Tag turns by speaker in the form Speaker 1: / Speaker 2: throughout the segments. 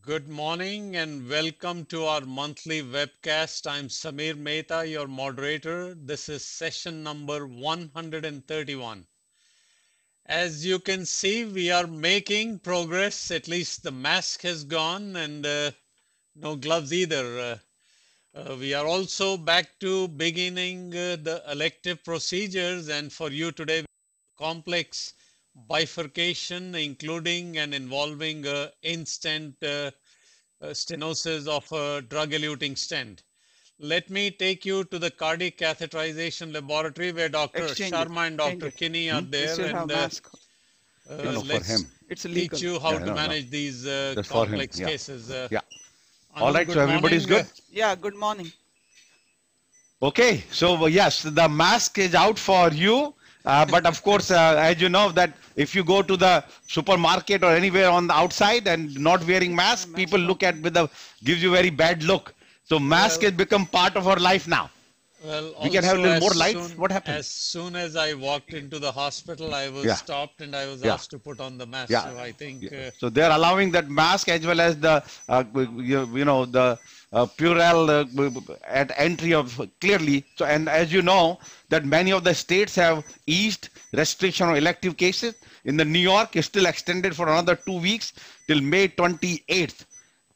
Speaker 1: Good morning and welcome to our monthly webcast. I'm Samir Mehta, your moderator. This is session number 131. As you can see, we are making progress. At least the mask has gone and uh, no gloves either. Uh, uh, we are also back to beginning uh, the elective procedures and for you today, complex bifurcation, including and involving uh, in-stent uh, uh, stenosis of a drug-eluting stent. Let me take you to the cardiac catheterization laboratory where Dr.
Speaker 2: Exchange
Speaker 1: Sharma and Dr.
Speaker 2: it.
Speaker 1: Kini are
Speaker 2: You
Speaker 1: there
Speaker 2: still have
Speaker 1: and uh,
Speaker 2: mask.
Speaker 1: uh,
Speaker 3: No, no, for
Speaker 1: let's
Speaker 3: him.
Speaker 2: It's illegal.
Speaker 1: teach you how
Speaker 3: Yeah,
Speaker 1: to
Speaker 3: no, no.
Speaker 1: manage these uh,
Speaker 3: That's for him,
Speaker 1: complex
Speaker 3: yeah.
Speaker 1: cases. Uh,
Speaker 3: Yeah.
Speaker 1: Anu,
Speaker 3: All right, so everybody's
Speaker 1: morning.
Speaker 3: good?
Speaker 2: Yeah, good morning.
Speaker 3: Okay, so uh, yes, the mask is out for you. Uh, but of course, uh, as you know, that if you go to the supermarket or anywhere on the outside and not wearing mask, people look at with a gives you very bad look. So mask
Speaker 1: Well-
Speaker 3: has become part of our life now.
Speaker 1: Well,
Speaker 3: We can have a little more light.
Speaker 1: soon-
Speaker 3: What happened?
Speaker 1: As soon as I walked into the hospital, I was
Speaker 3: Yeah.
Speaker 1: stopped and I was
Speaker 3: Yeah.
Speaker 1: asked to put on the mask.
Speaker 3: Yeah.
Speaker 1: So I think uh,
Speaker 3: So they are allowing that mask as well as the uh, you know the uh, Purell uh, at entry of clearly. So and as you know that many of the states have eased restriction on elective cases. In the New York, is still extended for another two weeks till May 28th.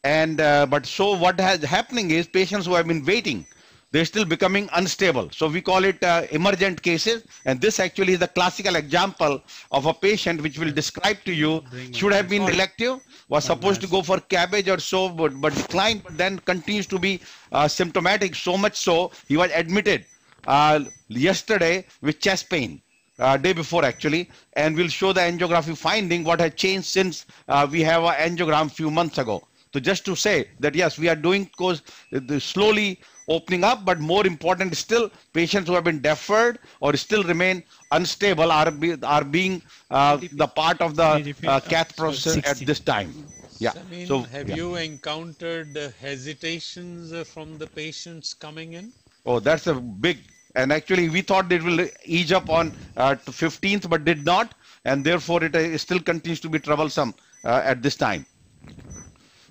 Speaker 3: And uh, but so what has happening is patients who have been waiting they're still becoming unstable. So we call it uh, emergent cases. And this actually is the classical example of a patient which will describe to you should have been elective, was supposed to go for CABG or so, but, but declined, but then continues to be uh, symptomatic so much so he was admitted uh, yesterday with chest pain. Uh, day before actually, and we'll show the angiography finding what has changed since uh, we have an angiogram few months ago. So just to say that yes, we are doing course the slowly opening up, but more important still, patients who have been deferred or still remain unstable are be, are being uh, the part of the uh, cath process at this time. Yeah.
Speaker 1: I mean,
Speaker 3: So
Speaker 1: have
Speaker 3: yeah.
Speaker 1: you encountered uh, hesitations uh, from the patients coming in?
Speaker 3: Oh, that's a big. And actually, we thought it will ease up on uh, 15th, but did not, and therefore it uh, still continues to be troublesome uh, at this time.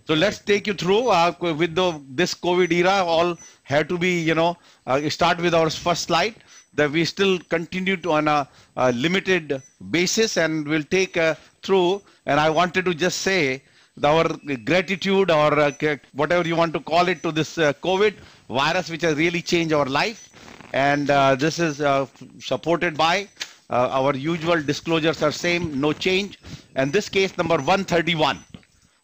Speaker 3: So let's take you through uh, with the this COVID era. All had to be, you know, uh, start with our first slide. That we still continue to on a, a limited basis, and we'll take uh, through. And I wanted to just say our gratitude or uh, whatever you want to call it to this uh, COVID virus, which has really changed our life. And uh, this is uh, supported by uh, our usual disclosures are same, no change. And this case number 131.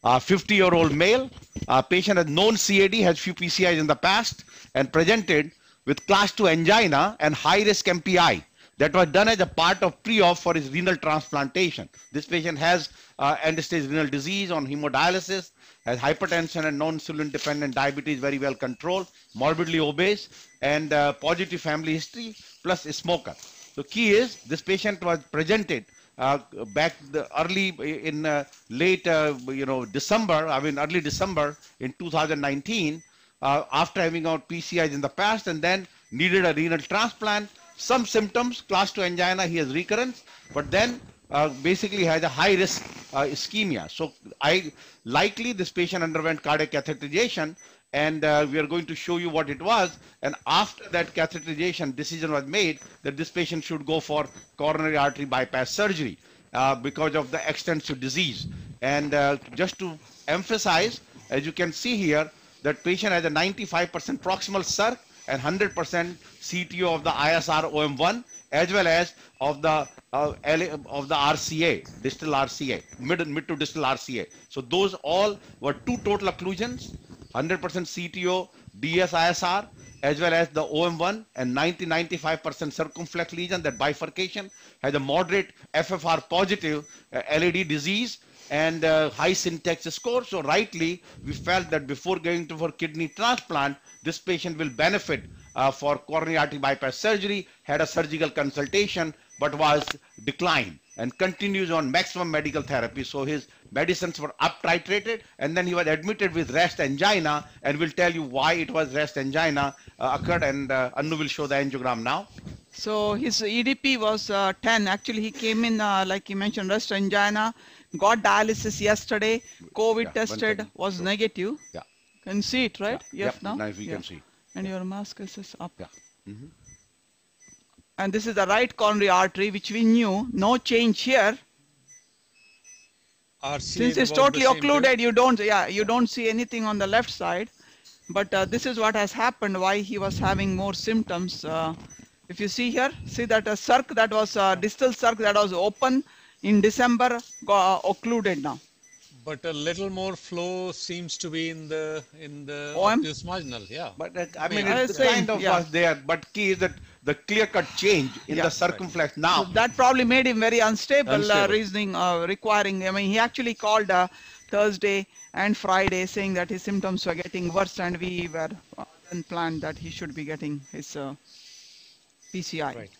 Speaker 3: A 50 year old male, a patient has known CAD, has few PCIs in the past, and presented with class 2 angina and high risk MPI that was done as a part of pre op for his renal transplantation. This patient has uh, end stage renal disease on hemodialysis, has hypertension and non insulin dependent diabetes very well controlled, morbidly obese, and uh, positive family history, plus a smoker. So, key is this patient was presented back the early in uh, late uh, you know December, I mean early December in 2019, uh, after having out PCIs in the past, and then needed a renal transplant. Some symptoms, class 2 angina, he has recurrence, but then uh, basically has a high risk uh, ischemia. So I likely this patient underwent cardiac catheterization and uh, we are going to show you what it was. And after that catheterization decision was made that this patient should go for coronary artery bypass surgery uh, because of the extensive disease. And uh, just to emphasize, as you can see here, that patient has a 95% proximal circ and 100% CTO of the ISR OM1 as well as of the uh, of the RCA, distal RCA, mid, mid to distal RCA. So those all were two total occlusions, 100% CTO, DSISR, as well as the OM1 and 90-95% circumflex lesion, that bifurcation has a moderate FFR positive uh, LAD disease and uh, high syntax score. So rightly, we felt that before going to for kidney transplant, this patient will benefit uh, for coronary artery bypass surgery, had a surgical consultation, but was declined and continues on maximum medical therapy. So his medicines were up titrated and then he was admitted with rest angina and we'll tell you why it was rest angina uh, occurred and uh, Anu will show the angiogram now.
Speaker 2: So his EDP was uh, 10. Actually, he came in, uh, like you mentioned, rest angina, got dialysis yesterday, COVID
Speaker 3: Yeah,
Speaker 2: tested, was negative.
Speaker 3: Yeah.
Speaker 2: Can see it, right?
Speaker 3: Yeah.
Speaker 2: Yes,
Speaker 3: Yep,
Speaker 2: now?
Speaker 3: now we can
Speaker 2: Yeah.
Speaker 3: see.
Speaker 2: And your mask is up.
Speaker 3: Yeah. Mhm.
Speaker 2: And this is the right coronary artery, which we knew, no change here.
Speaker 1: RCA
Speaker 2: Since it's totally
Speaker 1: same
Speaker 2: occluded, you don't, yeah, you don't see anything on the left side. But uh, this is what has happened, why he was having more symptoms. Uh, if you see here, see that a circ that was, uh, distal circ that was open in December, got occluded now.
Speaker 1: But a little more flow seems to be in the in the
Speaker 2: OM?
Speaker 1: obtuse marginal. Yeah.
Speaker 3: But uh, I mean,
Speaker 2: I
Speaker 3: it's kind of
Speaker 2: yeah.
Speaker 3: was there. But key is that the clear-cut change in
Speaker 2: Yeah.
Speaker 3: the circumflex now.
Speaker 2: So that probably made him very unstable, Uh, reasoning, uh, requiring, I mean, he actually called uh, Thursday and Friday saying that his symptoms were getting worse and we were uh, then planned that he should be getting his uh, PCI.
Speaker 1: Right.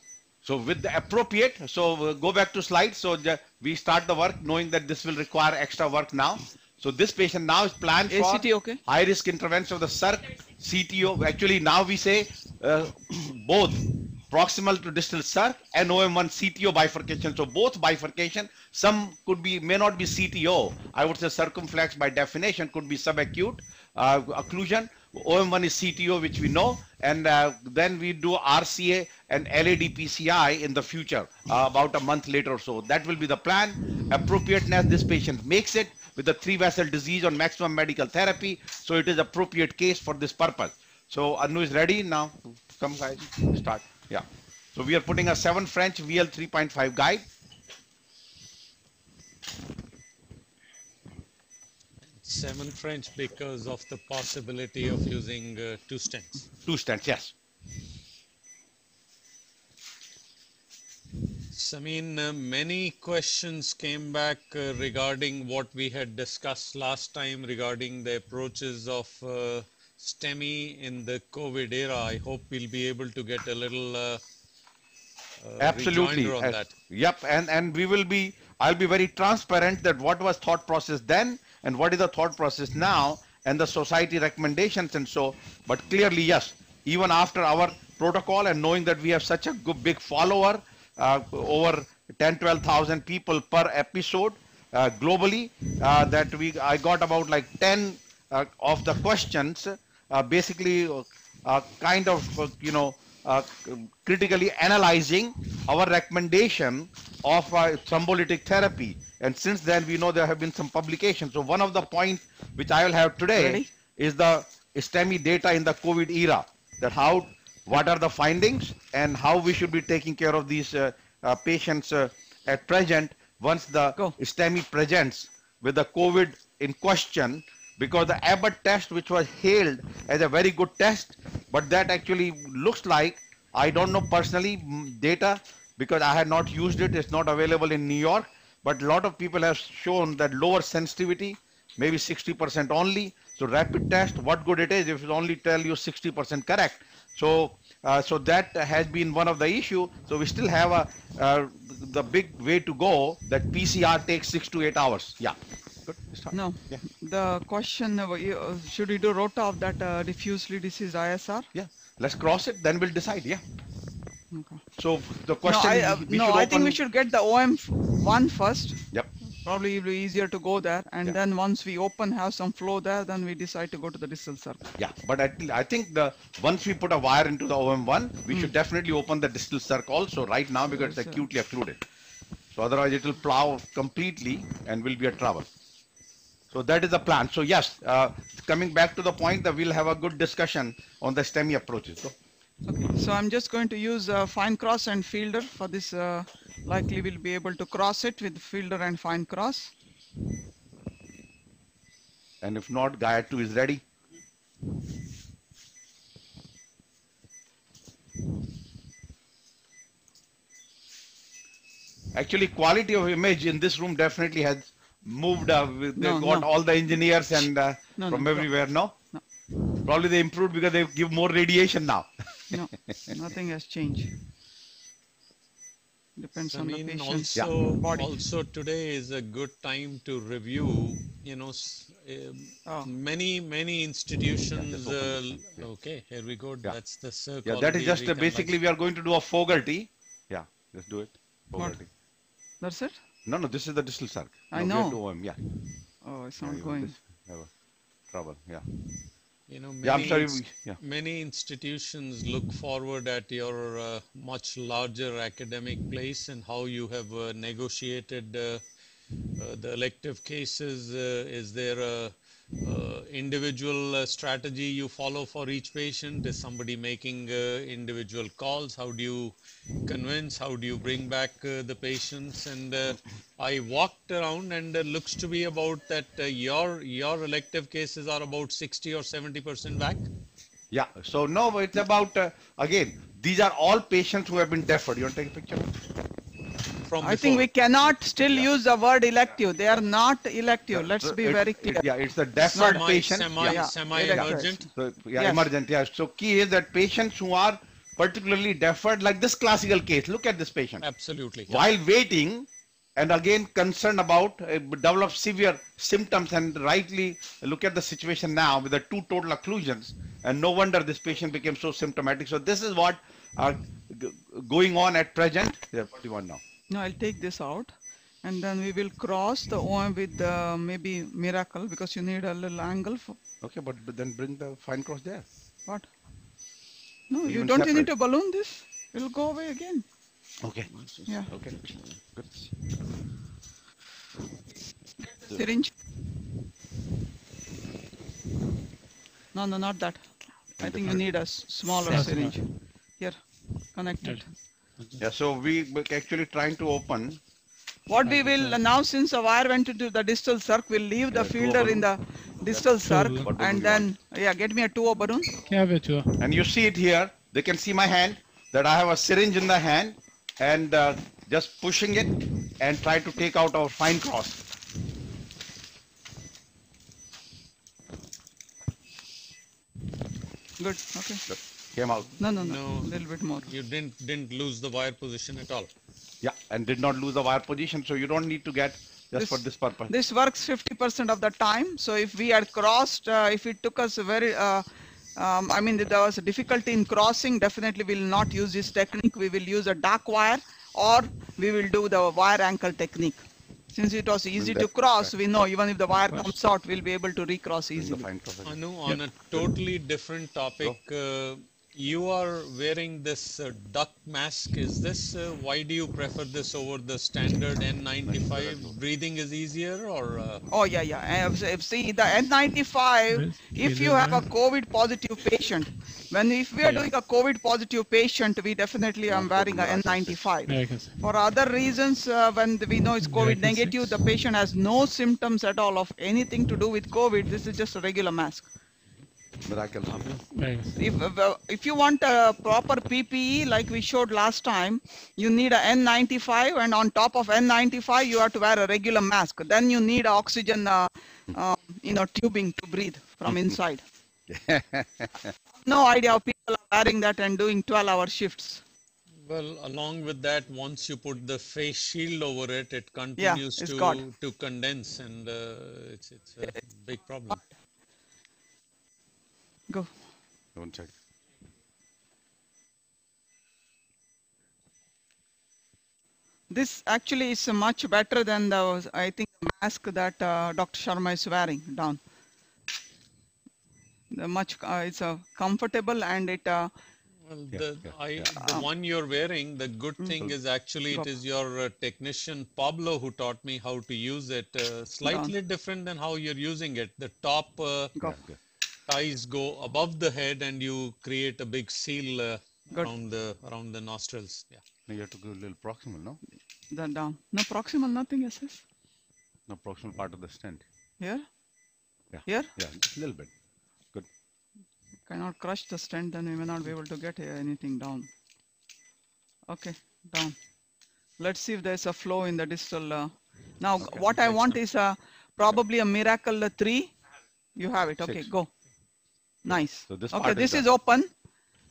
Speaker 3: So with the appropriate, so uh, go back to slide. So the, we start the work knowing that this will require extra work now. So this patient now is planned for
Speaker 2: ACT okay?
Speaker 3: high risk intervention of the circ, CTO. Actually now we say uh, both proximal to distal circ and OM1 CTO bifurcation. So both bifurcation, some could be, may not be CTO. I would say circumflex by definition could be subacute uh, occlusion. OM1 is CTO, which we know, and uh, then we do RCA and LAD PCI in the future, uh, about a month later or so. That will be the plan. Appropriateness, this patient makes it with a three vessel disease on maximum medical therapy, so it is appropriate case for this purpose. So Anu is ready now. Come guys, start. Yeah. So we are putting a 7 French VL 3.5 guide.
Speaker 1: Seven French because of the possibility of using uh, two stents.
Speaker 3: Two stents, yes.
Speaker 1: Samin, uh, many questions came back uh, regarding what we had discussed last time regarding the approaches of uh, STEMI in the COVID era. I hope we'll be able to get a little uh, uh,
Speaker 3: Absolutely.
Speaker 1: on
Speaker 3: Uh,
Speaker 1: that.
Speaker 3: Yep, and and we will be. I'll be very transparent that what was thought process then and what is the thought process now and the society recommendations and so. But clearly, yes, even after our protocol and knowing that we have such a good, big follower, over 10, 12,000 people per episode uh, globally, uh, that we I got about like 10 uh, of the questions, uh, basically uh, kind of uh, you know uh, critically analyzing our recommendation of uh, thrombolytic therapy. And since then, we know there have been some publications. So one of the points which I will have today
Speaker 2: Ready?
Speaker 3: is the STEMI data in the COVID era. That how, what are the findings, and how we should be taking care of these uh, uh, patients uh, at present once the
Speaker 2: Go.
Speaker 3: STEMI presents with the COVID in question because the Abbott test, which was hailed as a very good test, but that actually looks like, I don't know personally mm, data because I had not used it, it's not available in New York, but a lot of people have shown that lower sensitivity, maybe 60% only. So rapid test, what good it is if it only tell you 60% correct. So, uh, so that has been one of the issue. So we still have a uh, the big way to go. That PCR takes six to eight hours. Yeah. Good. Start.
Speaker 2: No.
Speaker 3: Yeah.
Speaker 2: The question, uh, uh, should we do rota of that uh, diffusely diseased ISR?
Speaker 3: Yeah. Let's cross it. Then we'll decide. Yeah.
Speaker 2: Okay.
Speaker 3: So the
Speaker 2: No,
Speaker 3: question.
Speaker 2: I, uh, no, I think we should get the OM one first.
Speaker 3: Yep.
Speaker 2: Probably it'll be easier to go there, and
Speaker 3: Yeah.
Speaker 2: then once we open, have some flow there, then we decide to go to the distal circle.
Speaker 3: Yeah, but I, I think the once we put a wire into the OM1, we
Speaker 2: Hmm.
Speaker 3: should definitely open the distal circle also right now because it's acutely occluded. So otherwise it will plow completely and will be a trouble. So that is the plan. So yes, uh, coming back to the point that we'll have a good discussion on the STEMI approaches. So,
Speaker 2: Okay, so I'm just going to use uh, fine cross and fielder for this. Uh, likely we'll be able to cross it with fielder and fine cross.
Speaker 3: and if not, Gayatri is ready. Actually, quality of image in this room definitely has moved. Uh, with- they
Speaker 2: No,
Speaker 3: got
Speaker 2: no.
Speaker 3: all the engineers and uh,
Speaker 2: No,
Speaker 3: from everywhere. No?
Speaker 2: No.
Speaker 3: Probably they improved because they give more radiation now.
Speaker 2: No, nothing has changed. Depends
Speaker 1: I
Speaker 2: on the
Speaker 1: mean,
Speaker 2: patient's
Speaker 1: also,
Speaker 2: body.
Speaker 1: also today is a good time to review, you know, s- um,
Speaker 2: Oh.
Speaker 1: many, many institutions.
Speaker 3: open
Speaker 1: Uh.
Speaker 3: Yeah.
Speaker 1: okay, here we go.
Speaker 3: Yeah.
Speaker 1: That's the circle.
Speaker 3: Yeah, that is just uh, basically we are going to do a Fogarty. Yeah, just do it.
Speaker 2: What?
Speaker 3: Fogarty.
Speaker 2: That's it?
Speaker 3: No, no, this is the distal circ.
Speaker 2: I
Speaker 3: No, we
Speaker 2: know.
Speaker 3: OM, yeah.
Speaker 2: Oh, it's not
Speaker 3: you-
Speaker 2: going.
Speaker 3: this- have a trouble, yeah.
Speaker 1: You know,
Speaker 3: Yeah, I'm
Speaker 1: many
Speaker 3: sorry. we- Yeah.
Speaker 1: many institutions look forward at your uh, much larger academic place and how you have uh, negotiated uh, uh, the elective cases. Uh, is there a uh, individual uh, strategy you follow for each patient? Is somebody making uh, individual calls? How do you convince? How do you bring back uh, the patients? And uh, I walked around and looks to be about that uh, your your elective cases are about 60 or 70 percent back.
Speaker 3: Yeah, so no, it's about, again, these are all patients who have been deferred. You want to take a picture?
Speaker 1: From
Speaker 2: I think we cannot still use the word elective. They are not elective. Let's
Speaker 3: So
Speaker 2: be
Speaker 3: it-
Speaker 2: very
Speaker 3: it-
Speaker 2: clear.
Speaker 3: Yeah, it's the deferred
Speaker 1: semi,
Speaker 3: patient.
Speaker 1: semi,
Speaker 2: Yeah.
Speaker 1: semi-emergent.
Speaker 3: So, yeah,
Speaker 2: Yes.
Speaker 3: emergent, yeah. So key is that patients who are particularly deferred, like this classical case, look at this patient.
Speaker 1: Absolutely.
Speaker 3: While waiting, and again concerned about uh, develop severe symptoms and rightly look at the situation now with the two total occlusions and no wonder this patient became so symptomatic. So this is what are going on at present. Yeah, 41 now.
Speaker 2: No, I'll take this out. And then we will cross the OM with uh, maybe miracle because you need a little angle for
Speaker 3: Okay, but, but then bring the fine cross there.
Speaker 2: what? No, you don't you need to balloon this? It'll go away again.
Speaker 3: Okay.
Speaker 2: Yeah.
Speaker 3: Okay. Good.
Speaker 2: Syringe. No, no, not that. I think you need a smaller syringe. Here, connect it.
Speaker 3: Yeah, so we actually trying to open.
Speaker 2: What we will now, since the wire went into the distal circ, we'll leave the
Speaker 3: yeah,
Speaker 2: fielder in the distal
Speaker 3: yeah. circ
Speaker 2: and then, yeah, get me a 2
Speaker 4: Barun. Yeah,
Speaker 3: and you see it here, they can see my hand, that I have a syringe in the hand and uh, just pushing it and try to take out our fine cross.
Speaker 2: Good, okay.
Speaker 3: Good came out.
Speaker 2: No, no, no.
Speaker 1: No.
Speaker 2: A little bit more.
Speaker 1: You didn't didn't lose the wire position at all.
Speaker 3: Yeah, and did not lose the wire position, so you don't need to get just for
Speaker 2: This-
Speaker 3: this purpose.
Speaker 2: This works 50% of the time. So if we had crossed, uh, if it took us a very, uh, um, I mean, if there was a difficulty in crossing, definitely we will not use this technique. We will use a dark wire or we will do the wire ankle technique. Since it was easy to cross, we know even if the wire comes out, we'll be able to recross easily.
Speaker 3: fine cross again.
Speaker 1: Anu, on a totally different topic, uh, you are wearing this uh, duck mask. Is this uh, why do you prefer this over the standard N95? Breathing is easier, or uh,
Speaker 2: Oh yeah, yeah. Uh, if- See the N95. If you have a COVID positive patient, when if we are doing a COVID positive patient, we definitely am wearing a N95.
Speaker 4: Yeah, I can see.
Speaker 2: For other reasons, uh, when we know it's COVID negative, the patient has no symptoms at all of anything to do with COVID. This is just a regular mask.
Speaker 3: Miracle.
Speaker 4: Yeah, I.
Speaker 2: If uh, if you want a proper PPE like we showed last time, you need a N95, and on top of N95, you have to wear a regular mask. Then you need oxygen, uh, uh, you know, tubing to breathe from inside. no idea how people are wearing that and doing 12-hour shifts.
Speaker 1: well, along with that, once you put the face shield over it, it continues
Speaker 2: it's
Speaker 1: to
Speaker 2: got-
Speaker 1: to condense, and uh, it's it's a big problem.
Speaker 2: Go.
Speaker 3: Don't check.
Speaker 2: This actually is much better than the, I think, mask that uh, Dr. Sharma is wearing down. The much, uh, it's uh, comfortable and it, uh,
Speaker 1: Well,
Speaker 3: Yeah,
Speaker 1: the
Speaker 3: yeah,
Speaker 1: I
Speaker 3: yeah.
Speaker 1: the one you're wearing, the good thing is actually it is your uh, technician Pablo who taught me how to use it. Uh, slightly different than how you're using it. The top uh,
Speaker 2: go.
Speaker 3: Yeah,
Speaker 1: ties go above the head, and you create a big seal uh, around the around the nostrils. Yeah.
Speaker 3: Now you have to go a little proximal, no?
Speaker 2: The down. No proximal, nothing, yes, yes.
Speaker 3: No, proximal part of the stent.
Speaker 2: Here?
Speaker 3: Yeah.
Speaker 2: Here?
Speaker 3: Yeah, just a little bit. Good.
Speaker 2: Cannot crush the stent, then we may not be able to get uh, anything down. Okay, down. Let's see if there's a flow in the distal. Uh, now, what I want is uh, probably a miracle uh, 3. You have it. Okay,
Speaker 3: Six.
Speaker 2: go. Nice.
Speaker 3: So this
Speaker 2: okay,
Speaker 3: part is
Speaker 2: this is open.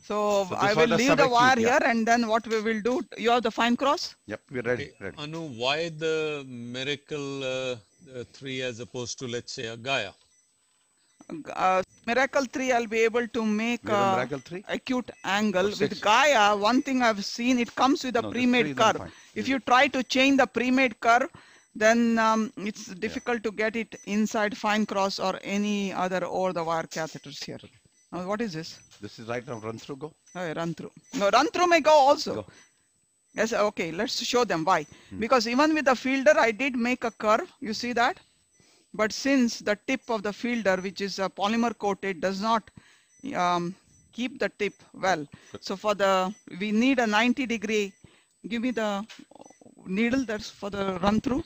Speaker 2: So,
Speaker 3: So
Speaker 2: I will leave the
Speaker 3: subacute,
Speaker 2: wire
Speaker 3: yeah.
Speaker 2: here and then what we will do, you have the fine cross?
Speaker 3: Yep, we're ready.
Speaker 1: Okay,
Speaker 3: ready.
Speaker 1: Anu, why the miracle uh, uh, three as opposed to let's say a Gaia?
Speaker 2: Uh, Miracle 3, I'll be able to make
Speaker 3: Mira-
Speaker 2: a
Speaker 3: Miracle 3?
Speaker 2: acute angle.
Speaker 3: Or?
Speaker 2: With Gaia, one thing I've seen, it comes with a
Speaker 3: No,
Speaker 2: pre-made curve.
Speaker 3: fine.
Speaker 2: If you try to change the pre-made curve, then um, it's difficult to get it inside fine cross or any other over the wire catheters here. Now, what is this?
Speaker 3: This is right now run through go.
Speaker 2: Oh, run through. No, run through may go also.
Speaker 3: Go.
Speaker 2: Yes, okay, let's show them why.
Speaker 3: Hmm.
Speaker 2: Because even with the fielder, I did make a curve. You see that? But since the tip of the fielder, which is a polymer coated, does not um, keep the tip well. So for the, we need a 90 degree. Give me the needle that's for the run through.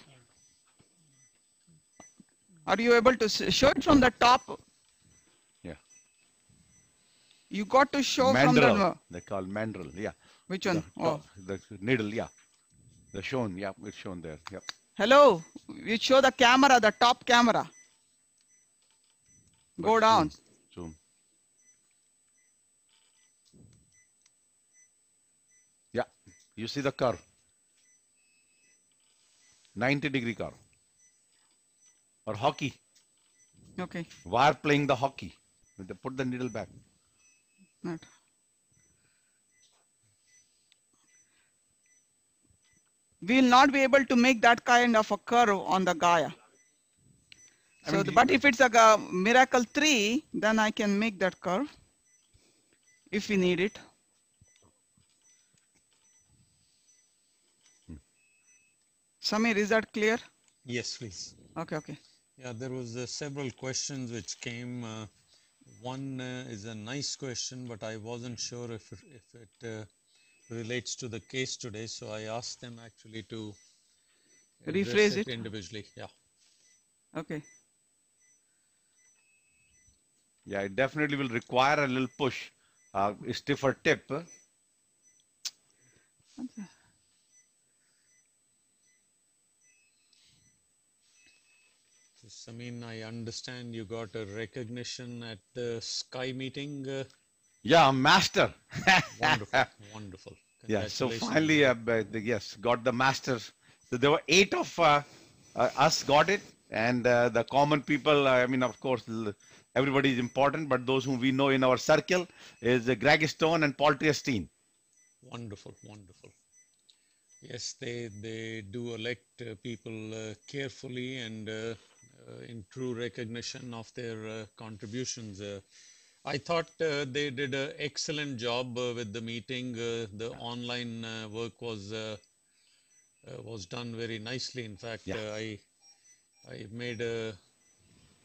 Speaker 2: Are you able to show it from the top?
Speaker 3: Yeah.
Speaker 2: You got to show from the,
Speaker 3: Mandrel. They call mandrel. Yeah.
Speaker 2: which one?
Speaker 3: The,
Speaker 2: Oh.
Speaker 3: the needle. Yeah. The shown. Yeah. It's shown there. Yeah.
Speaker 2: Hello, you show the camera, the top camera. Go down.
Speaker 3: Zoom. zoom. Yeah. You see the curve. 90 degree curve. Or hockey.
Speaker 2: Okay.
Speaker 3: Wire playing the hockey. They Put the needle back.
Speaker 2: Not. We will not be able to make that kind of a curve on the Gaia.
Speaker 3: I
Speaker 2: So,
Speaker 3: mean,
Speaker 2: the- but if it's a Ga- Miracle 3, then I can make that curve if we need it. Hmm. Samir, is that clear?
Speaker 1: Yes, please.
Speaker 2: Okay, okay.
Speaker 1: Yeah, there was uh, several questions which came. Uh, one uh, is a nice question, but I wasn't sure if it, if it uh, relates to the case today, so I asked them actually to
Speaker 2: Rephrase it.
Speaker 1: individually. Yeah.
Speaker 2: Okay.
Speaker 3: Yeah, it definitely will require a little push. Uh, stiffer tip.
Speaker 1: So, Samin, I understand you got a recognition at the SCAI meeting. Uh,
Speaker 3: Yeah, master.
Speaker 1: wonderful, wonderful.
Speaker 3: Yeah, so finally, uh, yes, got the master. So there were eight of uh, uh, us got it, and uh, the common people. I mean, of course, everybody is important, but those whom we know in our circle is Greg Stone and Paul Teirstein.
Speaker 1: Wonderful, wonderful. Yes, they they do elect uh, people uh, carefully and in true recognition of their uh, contributions. Uh, I thought uh, they did an excellent job uh, with the meeting. Uh, the online uh, work was uh, uh, was done very nicely. In fact,
Speaker 3: Yeah.
Speaker 1: uh, I I made a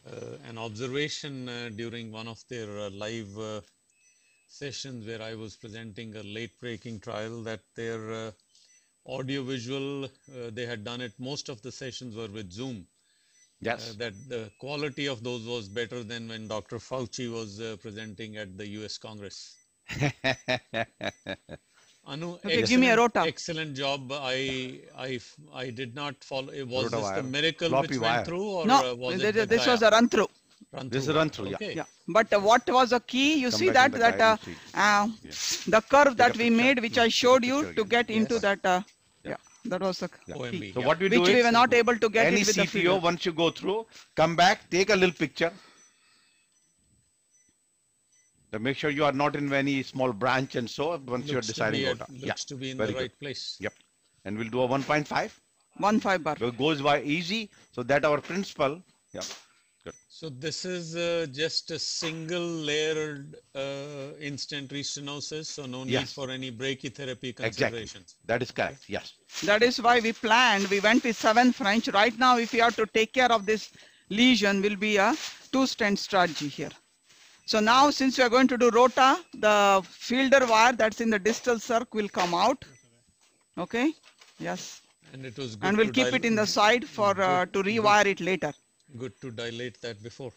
Speaker 1: uh, an observation uh, during one of their uh, live uh, sessions where I was presenting a late breaking trial that their uh, audio visual uh, they had done it most of the sessions were with zoom
Speaker 3: Yes.
Speaker 1: uh, that the quality of those was better than when dr fauci was uh, presenting at the us congress anu
Speaker 2: Okay, give me a
Speaker 1: excellent-
Speaker 2: rota.
Speaker 1: excellent job I I I did not follow was
Speaker 3: Rota
Speaker 1: this the miracle
Speaker 3: Floppy
Speaker 1: which
Speaker 3: wire.
Speaker 1: went through or
Speaker 2: No,
Speaker 1: uh, was
Speaker 2: th-
Speaker 1: it the
Speaker 2: this was a run through.
Speaker 1: run
Speaker 3: This is a run through, yeah.
Speaker 1: okay.
Speaker 2: Yeah. But uh, what was the key? You
Speaker 3: Come
Speaker 2: see that
Speaker 3: the
Speaker 2: that uh,
Speaker 3: guidance sheet.
Speaker 2: uh, the curve that we
Speaker 3: picture.
Speaker 2: made, which I showed you to
Speaker 3: again.
Speaker 2: get into
Speaker 1: Yes.
Speaker 2: that.
Speaker 3: Yeah.
Speaker 2: yeah, that was the
Speaker 1: OMB,
Speaker 3: So
Speaker 1: yeah.
Speaker 3: what we do
Speaker 2: which
Speaker 3: is
Speaker 2: we were not able to get
Speaker 3: any
Speaker 2: it with the
Speaker 3: CPO once you go through, come back, take a little picture. To make sure you are not in any small branch and so once you're
Speaker 1: looks to
Speaker 3: deciding
Speaker 1: be,
Speaker 3: what.
Speaker 1: at- looks to be in the
Speaker 3: very good.
Speaker 1: place
Speaker 3: Yep. And we'll do a 1.5.
Speaker 2: One five bar.
Speaker 3: So it goes by easy. So that our principal. Yeah. Good.
Speaker 1: So this is uh, just a single layered uh, in-stent restenosis, so no need
Speaker 3: Yes.
Speaker 1: for any brachytherapy
Speaker 3: Exactly.
Speaker 1: considerations.
Speaker 3: That is correct. Yes.
Speaker 2: That is why we planned. We went with seven French. Right now, if we have to take care of this lesion, will be a two stent strategy here. So now, since we are going to do rota, the fielder wire that's in the distal circ will come out. Okay. Yes.
Speaker 1: And it was good
Speaker 2: And we'll keep it in the side for uh, to rewire it later.
Speaker 1: Good to dilate that before.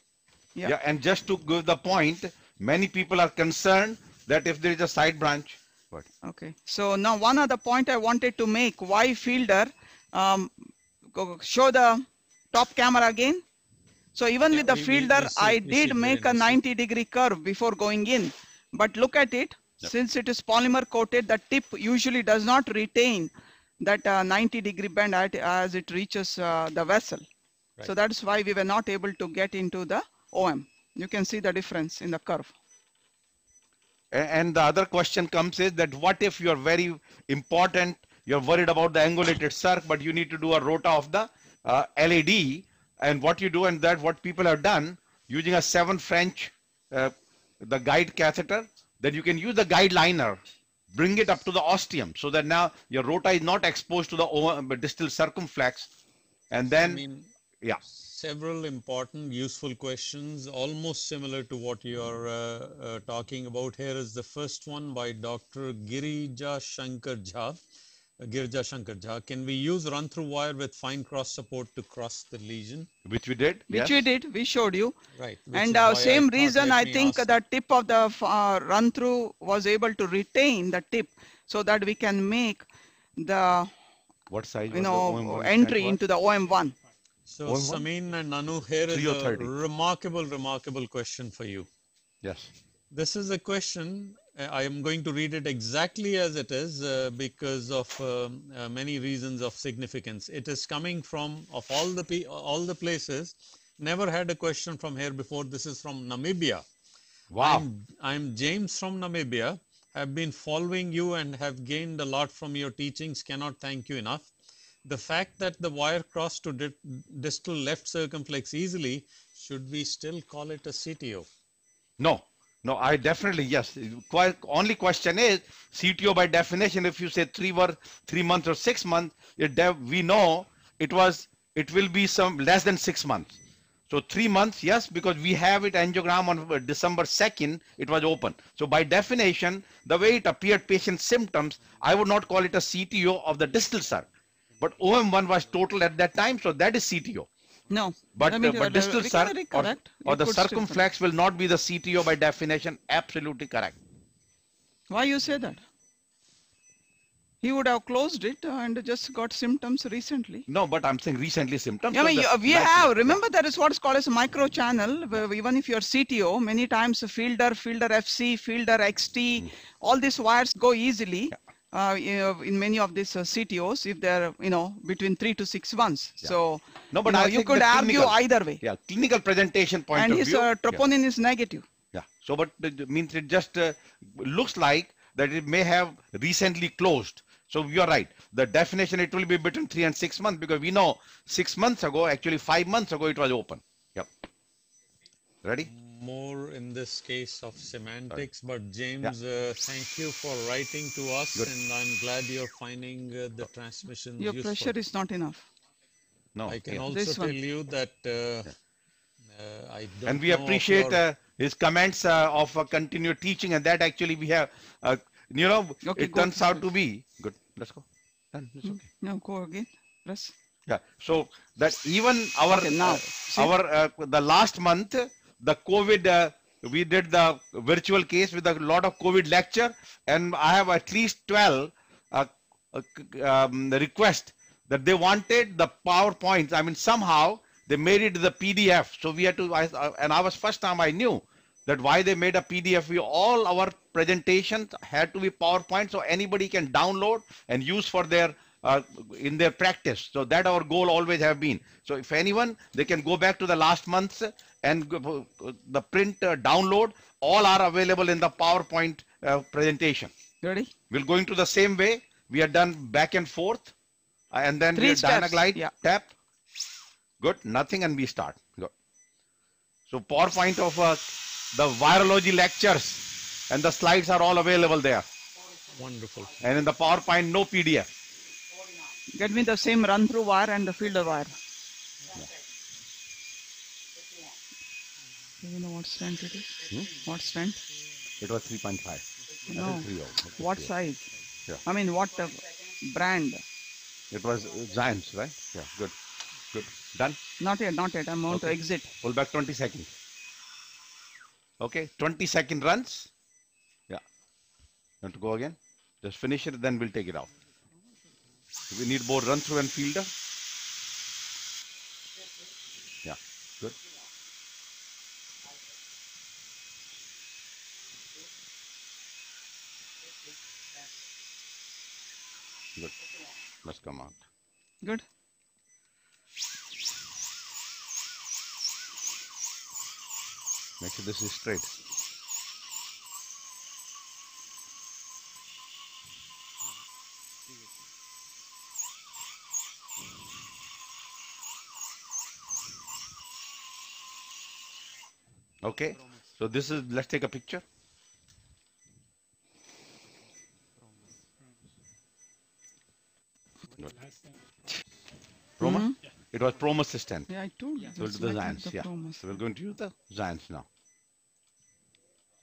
Speaker 2: Yeah.
Speaker 3: Yeah. And just to give the point, many people are concerned that if there is a side branch. What?
Speaker 2: Okay. So now one other point I wanted to make, why fielder? Um, go- show the top camera again. So even
Speaker 1: Yeah,
Speaker 2: with the
Speaker 1: we- we-
Speaker 2: fielder,
Speaker 1: we see-
Speaker 2: I did make a 90 degree curve before going in. But look at it, since it is polymer coated, the tip usually does not retain that uh, 90 degree bend at, as it reaches uh, the vessel. So that's why we were not able to get into the OM. You can see the difference in the curve.
Speaker 3: And the other question comes is that what if you're very important, you're worried about the angulated circ, but you need to do a rota of the uh, LAD, and what you do and that what people have done using a seven French, uh, the guide catheter, then you can use the guide liner, bring it up to the ostium, so that now your rota is not exposed to the o- distal circumflex, and
Speaker 1: I
Speaker 3: then
Speaker 1: mean,
Speaker 3: yeah.
Speaker 1: several important, useful questions, almost similar to what you're uh, uh, talking about. Here is the first one by Dr. Girija Shankar Jha. Uh, Girija Shankar Jha. Can we use run through wire with fine cross support to cross the lesion?
Speaker 3: which we did.
Speaker 2: Which
Speaker 3: yes.
Speaker 2: we did, we showed you.
Speaker 1: Right.
Speaker 2: And uh,
Speaker 1: why I
Speaker 2: same reason, I think the tip of the uh, run through was able to retain the tip so that we can make the,
Speaker 3: What size?
Speaker 2: you
Speaker 3: was the
Speaker 2: know,
Speaker 3: OM1
Speaker 2: entry into the OM1.
Speaker 1: So,
Speaker 3: One one?
Speaker 1: Samin and Anu, here is a
Speaker 3: 330.
Speaker 1: remarkable, remarkable question for you.
Speaker 3: Yes.
Speaker 1: This is a question. uh, I am going to read it exactly as it is uh, because of um, uh, many reasons of significance. It is coming from of all the pe- all the places. Never had a question from here before. This is from Namibia.
Speaker 3: Wow.
Speaker 1: I'm, I'm James from Namibia. Have been following you and have gained a lot from your teachings. Cannot thank you enough. The fact that the wire crossed to di- distal left circumflex easily, should we still call it a CTO?
Speaker 3: No, no, I definitely, yes. Only question is CTO by definition, if you say three were three months or six months, we know it was, it will be some less than six months. So three months, yes, because we have it angiogram on uh, December 2nd, it was open. So by definition, the way it appeared patient symptoms, I would not call it a CTO of the distal circ. But OM1 was total at that time, so that is CTO.
Speaker 2: No.
Speaker 3: But,
Speaker 2: let me
Speaker 3: uh, but distal or,
Speaker 2: correct.
Speaker 3: or the circumflex will not be the CTO by definition. Absolutely correct.
Speaker 2: Why you say that? He would have closed it and just got symptoms recently.
Speaker 3: No, but I'm saying recently symptoms.
Speaker 2: Yeah, I mean, we have, remember there is what's called as a micro channel, even if you're CTO, many times a fielder, fielder FC, fielder XT,
Speaker 3: Hmm.
Speaker 2: all these wires go easily uh, you know, in many of these uh, CTOs if they're, you know, between three to six months. So,
Speaker 3: No, but
Speaker 2: you, know, you could argue
Speaker 3: clinical-
Speaker 2: either way.
Speaker 3: Yeah, clinical presentation point
Speaker 2: and
Speaker 3: of
Speaker 2: his
Speaker 3: view.
Speaker 2: uh,
Speaker 3: yeah,
Speaker 2: troponin is negative.
Speaker 3: yeah. So, but it means it just uh, looks like that it may have recently closed. So you are right. The definition it will be between three and six months because we know six months ago, actually five months ago, it was open. Yep. Ready?
Speaker 1: More in this case of semantics, but James, uh, thank you for writing to us,
Speaker 3: Good.
Speaker 1: and I'm glad you're finding uh, the transmission
Speaker 2: Your
Speaker 1: useful.
Speaker 2: pressure is not enough.
Speaker 3: No.
Speaker 1: I can
Speaker 3: yeah.
Speaker 1: also
Speaker 2: This
Speaker 1: tell
Speaker 2: one.
Speaker 1: you that uh, uh, I don't
Speaker 3: and we
Speaker 1: know
Speaker 3: appreciate
Speaker 1: your-
Speaker 3: uh, his comments uh, of uh, continued teaching and that actually we have uh, you know
Speaker 2: Okay,
Speaker 3: it turns out to be good let's go Done. It's okay.
Speaker 2: No, go again. Press.
Speaker 3: yeah so that even our
Speaker 2: Okay, now,
Speaker 3: uh, our uh, the last month the covid uh, we did the virtual case with a lot of covid lecture and i have at least 12 uh, uh, um, request that they wanted the powerpoints. I mean somehow they made it the pdf. So we had to I, uh, and i was first time i knew that why they made a pdf. We all our presentations had to be powerpoint so anybody can download and use for their uh, in their practice. So that our goal always have been. So if anyone they can go back to the last months and the print uh, download all are available in the powerpoint uh, presentation.
Speaker 2: Ready?
Speaker 3: we're going to the same way. We are done back and forth. Uh, and then
Speaker 2: Three
Speaker 3: we
Speaker 2: steps,
Speaker 3: dynaglide
Speaker 2: yeah.
Speaker 3: tap. Good. Nothing and we start. Good. So powerpoint of uh, the virology lectures and the slides are all available there.
Speaker 1: Wonderful.
Speaker 3: and in the powerpoint no pdf
Speaker 2: Get me the same run through wire and the fielder wire. Do you know what strength it is?
Speaker 3: Hmm?
Speaker 2: What strength?
Speaker 3: it was 3.5
Speaker 2: No.
Speaker 3: I think 3 okay,
Speaker 2: What
Speaker 3: 3
Speaker 2: size?
Speaker 3: Yeah.
Speaker 2: I mean, what uh, brand?
Speaker 3: it was uh, giants right yeah good good done
Speaker 2: Not yet, not yet. I'm going to exit.
Speaker 3: pull back 20 seconds okay 20 second runs yeah you want to go again just finish it then we'll take it out we need more run through and fielder yeah good good let's come out
Speaker 2: Good.
Speaker 3: Make sure this is straight. Okay, so this is, let's take a picture. Proma? It was Promus stent.
Speaker 2: Yeah, I told you.
Speaker 3: So the
Speaker 2: the
Speaker 3: yeah. So we're going to use the Xience now.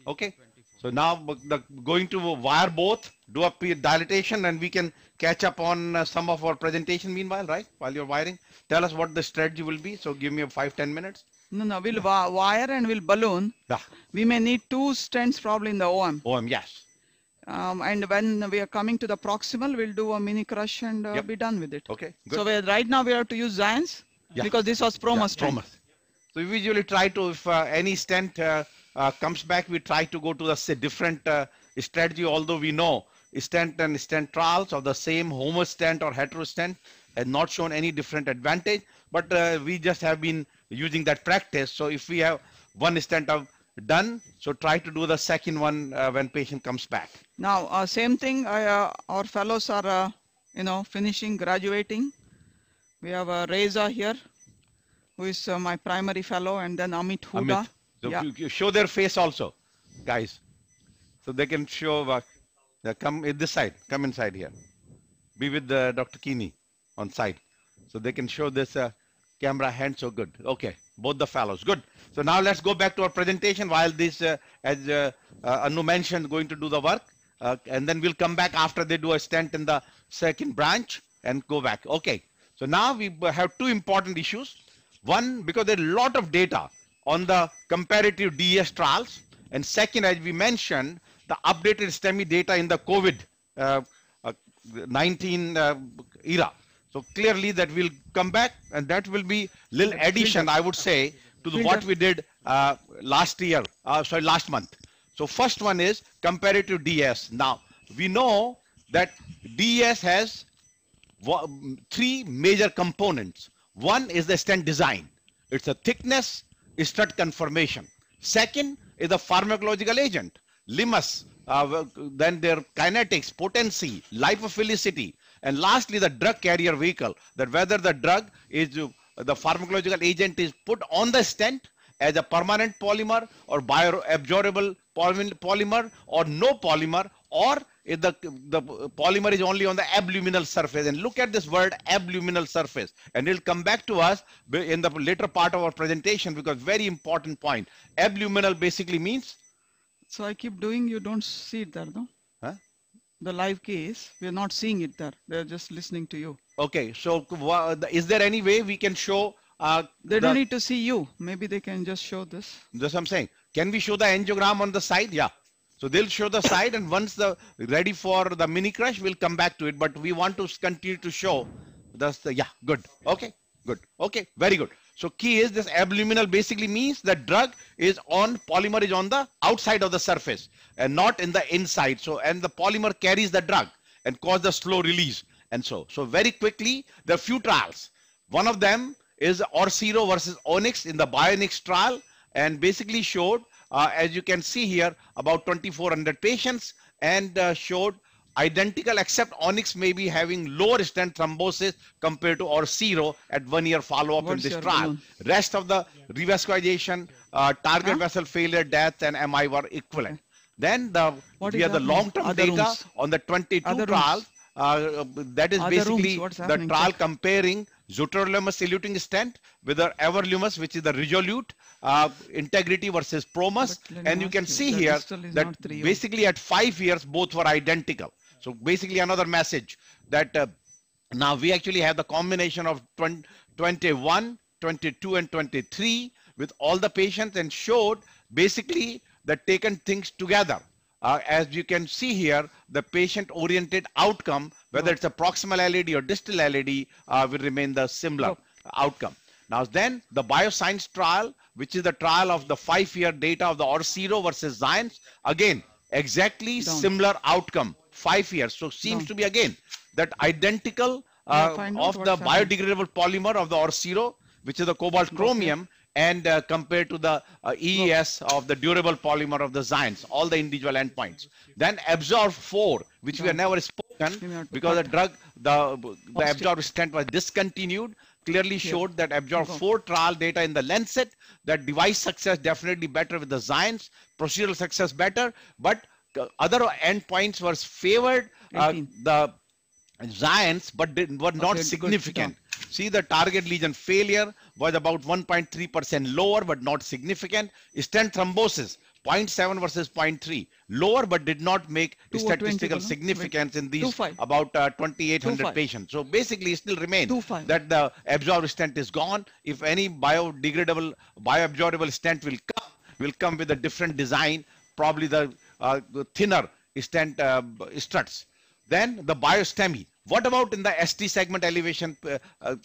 Speaker 3: Okay. So now the, going to wire both, do a dilatation and we can catch up on uh, some of our presentation meanwhile, right? While you're wiring. Tell us what the strategy will be. So give me a five, ten minutes.
Speaker 2: No, no, we'll wi- wire and we'll balloon.
Speaker 3: Yeah.
Speaker 2: We may need two stents probably in the OM.
Speaker 3: OM, yes.
Speaker 2: Um, and when we are coming to the proximal, we'll do a mini crush and uh,
Speaker 3: Yep.
Speaker 2: be done with it.
Speaker 3: Okay. Good.
Speaker 2: So we're, right now we have to use Xience
Speaker 3: Yeah.
Speaker 2: because this was
Speaker 3: Yeah,
Speaker 2: Promus stent.
Speaker 3: Promus. So we usually try to, if uh, any stent uh, uh, comes back, we try to go to the different uh, strategy, although we know stent and stent trials of the same homo stent or hetero stent has not shown any different advantage, but uh, we just have been using that practice. So if we have one stent of done, so try to do the second one uh, when patient comes back.
Speaker 2: Now, uh, same thing, uh, our fellows are, uh, you know, finishing, graduating. We have uh, Reza here, who is uh, my primary fellow, and then Amit Huda.
Speaker 3: Amit. So
Speaker 2: Yeah.
Speaker 3: you- show their face also, guys. So they can show, uh, come in this side, come inside here. Be with uh, Dr. Kini on side. So they can show this uh, camera hand so good. Okay, both the fellows, good. So now let's go back to our presentation while this, uh, as uh, uh, Anu mentioned, going to do the work. Uh, and then we'll come back after they do a stent in the second branch and go back. Okay, so now we have two important issues. One, because there's a lot of data on the comparative DS trials. And second, as we mentioned, the updated STEMI data in the COVID uh, uh, 19 uh, era. So clearly that will come back and that will be little addition, I would say, to the, what we did uh, last year, uh, sorry, last month. So first one is comparative DS. Now, we know that DS has three major components. One is the stent design. It's a thickness, strut conformation. Second is the pharmacological agent, limus, uh, then their kinetics, potency, lipophilicity, and lastly the drug carrier vehicle, that whether the drug is, uh, the pharmacological agent is put on the stent as a permanent polymer or bioabsorbable poly- polymer or no polymer or if the, the polymer is only on the abluminal surface. And look at this word abluminal surface. And it'll come back to us in the later part of our presentation because very important point. Abluminal basically means?
Speaker 2: So I keep doing, you don't see it there, no? The live case, we're not seeing it there. They're just listening to you.
Speaker 3: okay so is there any way we can show uh,
Speaker 2: They
Speaker 3: the-
Speaker 2: don't need to see you. Maybe they can just show this.
Speaker 3: That's what I'm saying. Can we show the angiogram on the side? Yeah. So they'll show the side and once the ready for the mini crush, we'll come back to it. But we want to continue to show the, the yeah, good. Okay, good. Okay, very good. So key is this abluminal basically means the drug is on, polymer is on the outside of the surface and not in the inside. So, and the polymer carries the drug and cause the slow release. And so, so very quickly, there are few trials. One of them is Orsiro versus Onyx in the BIONYX trial and basically showed, uh, as you can see here, about 2400 patients and uh, showed identical except Onyx may be having lower stent thrombosis compared to Orsiro at one year follow-up in this trial. Rest of the revascularization, uh, target
Speaker 2: Huh?
Speaker 3: vessel failure, death and MI were equivalent. Then the
Speaker 2: What
Speaker 3: we have the long-term data
Speaker 2: rooms.
Speaker 3: on the 22
Speaker 2: Other
Speaker 3: trials. Uh, that is
Speaker 2: Other
Speaker 3: basically the trial
Speaker 2: check.
Speaker 3: comparing Zotarolimus eluting stent with the Everolimus, which is the Resolute uh, integrity versus Promus.
Speaker 2: But let me
Speaker 3: And you can see here that basically at five years, both were identical. So basically another message that uh, now we actually have the combination of 20, 21, 22 and 23 with all the patients and showed basically the taken things together. Uh, as you can see here, the patient-oriented outcome, whether it's a proximal LAD or distal LAD, uh, will remain the similar outcome. Now then, the bioscience trial, which is the trial of the five-year data of the Orsiro versus Xience, again, exactly
Speaker 2: Down.
Speaker 3: similar outcome, five years. So seems
Speaker 2: Down.
Speaker 3: to be again that identical uh, of the biodegradable polymer of the Orsiro, which is the cobalt chromium, and uh, compared to the uh, EES of the durable polymer of the Xience, all the individual endpoints. Then Absorb 4, which we have never spoken because the drug, the, the Absorb stent was discontinued, clearly showed that Absorb 4 trial data in the Lancet, that device success definitely better with the Xience, procedural success better, but other endpoints were favored uh, the Xience, but did, were not
Speaker 2: good,
Speaker 3: significant. See, the target lesion failure was about 1.3% lower, but not significant. Stent thrombosis, 0.7 versus 0.3, lower, but did not make
Speaker 2: Two or 20,
Speaker 3: statistical
Speaker 2: no?
Speaker 3: significance in these about uh, 2,800
Speaker 2: Two
Speaker 3: patients. So basically, it still remains that the absorbed stent is gone. If any biodegradable, bioabsorbable stent will come, will come with a different design, probably the, uh, thinner stent uh, struts. Then the BIOSTEMI. What about in the ST segment elevation uh, uh,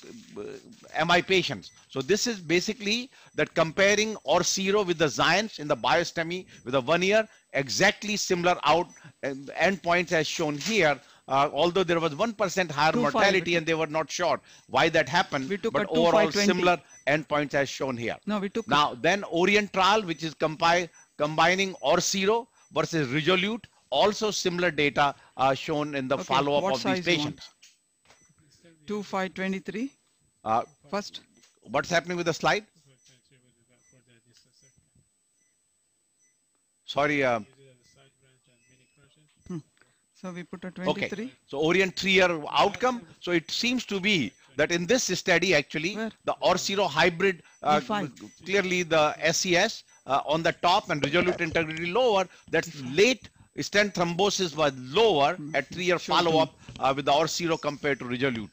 Speaker 3: MI patients? So this is basically that comparing Orsiro with the Xience in the BIOSTEMI with a one year, exactly similar out endpoints as shown here. Uh, although there was 1% higher
Speaker 2: Two
Speaker 3: mortality and they were not sure why that happened,
Speaker 2: We took
Speaker 3: but overall similar endpoints as shown here.
Speaker 2: No, we took
Speaker 3: Now, then Orient trial, which is compi- combining Orsiro versus Resolute, also similar data uh, shown in the
Speaker 2: Okay,
Speaker 3: follow-up of these
Speaker 2: size you want?
Speaker 3: patients.
Speaker 2: 2523
Speaker 3: Uh,
Speaker 2: first.
Speaker 3: what's happening with the slide? Sorry. Uh,
Speaker 2: So we put a 23.
Speaker 3: okay.
Speaker 2: 23.
Speaker 3: So Orient three-year outcome. So it seems to be that in this study, actually,
Speaker 2: Where?
Speaker 3: the Orsiro hybrid, uh, clearly the SES uh, on the top and resolute integrity lower, that late stent thrombosis was lower at three-year follow-up uh, with the Orsiro compared to resolute.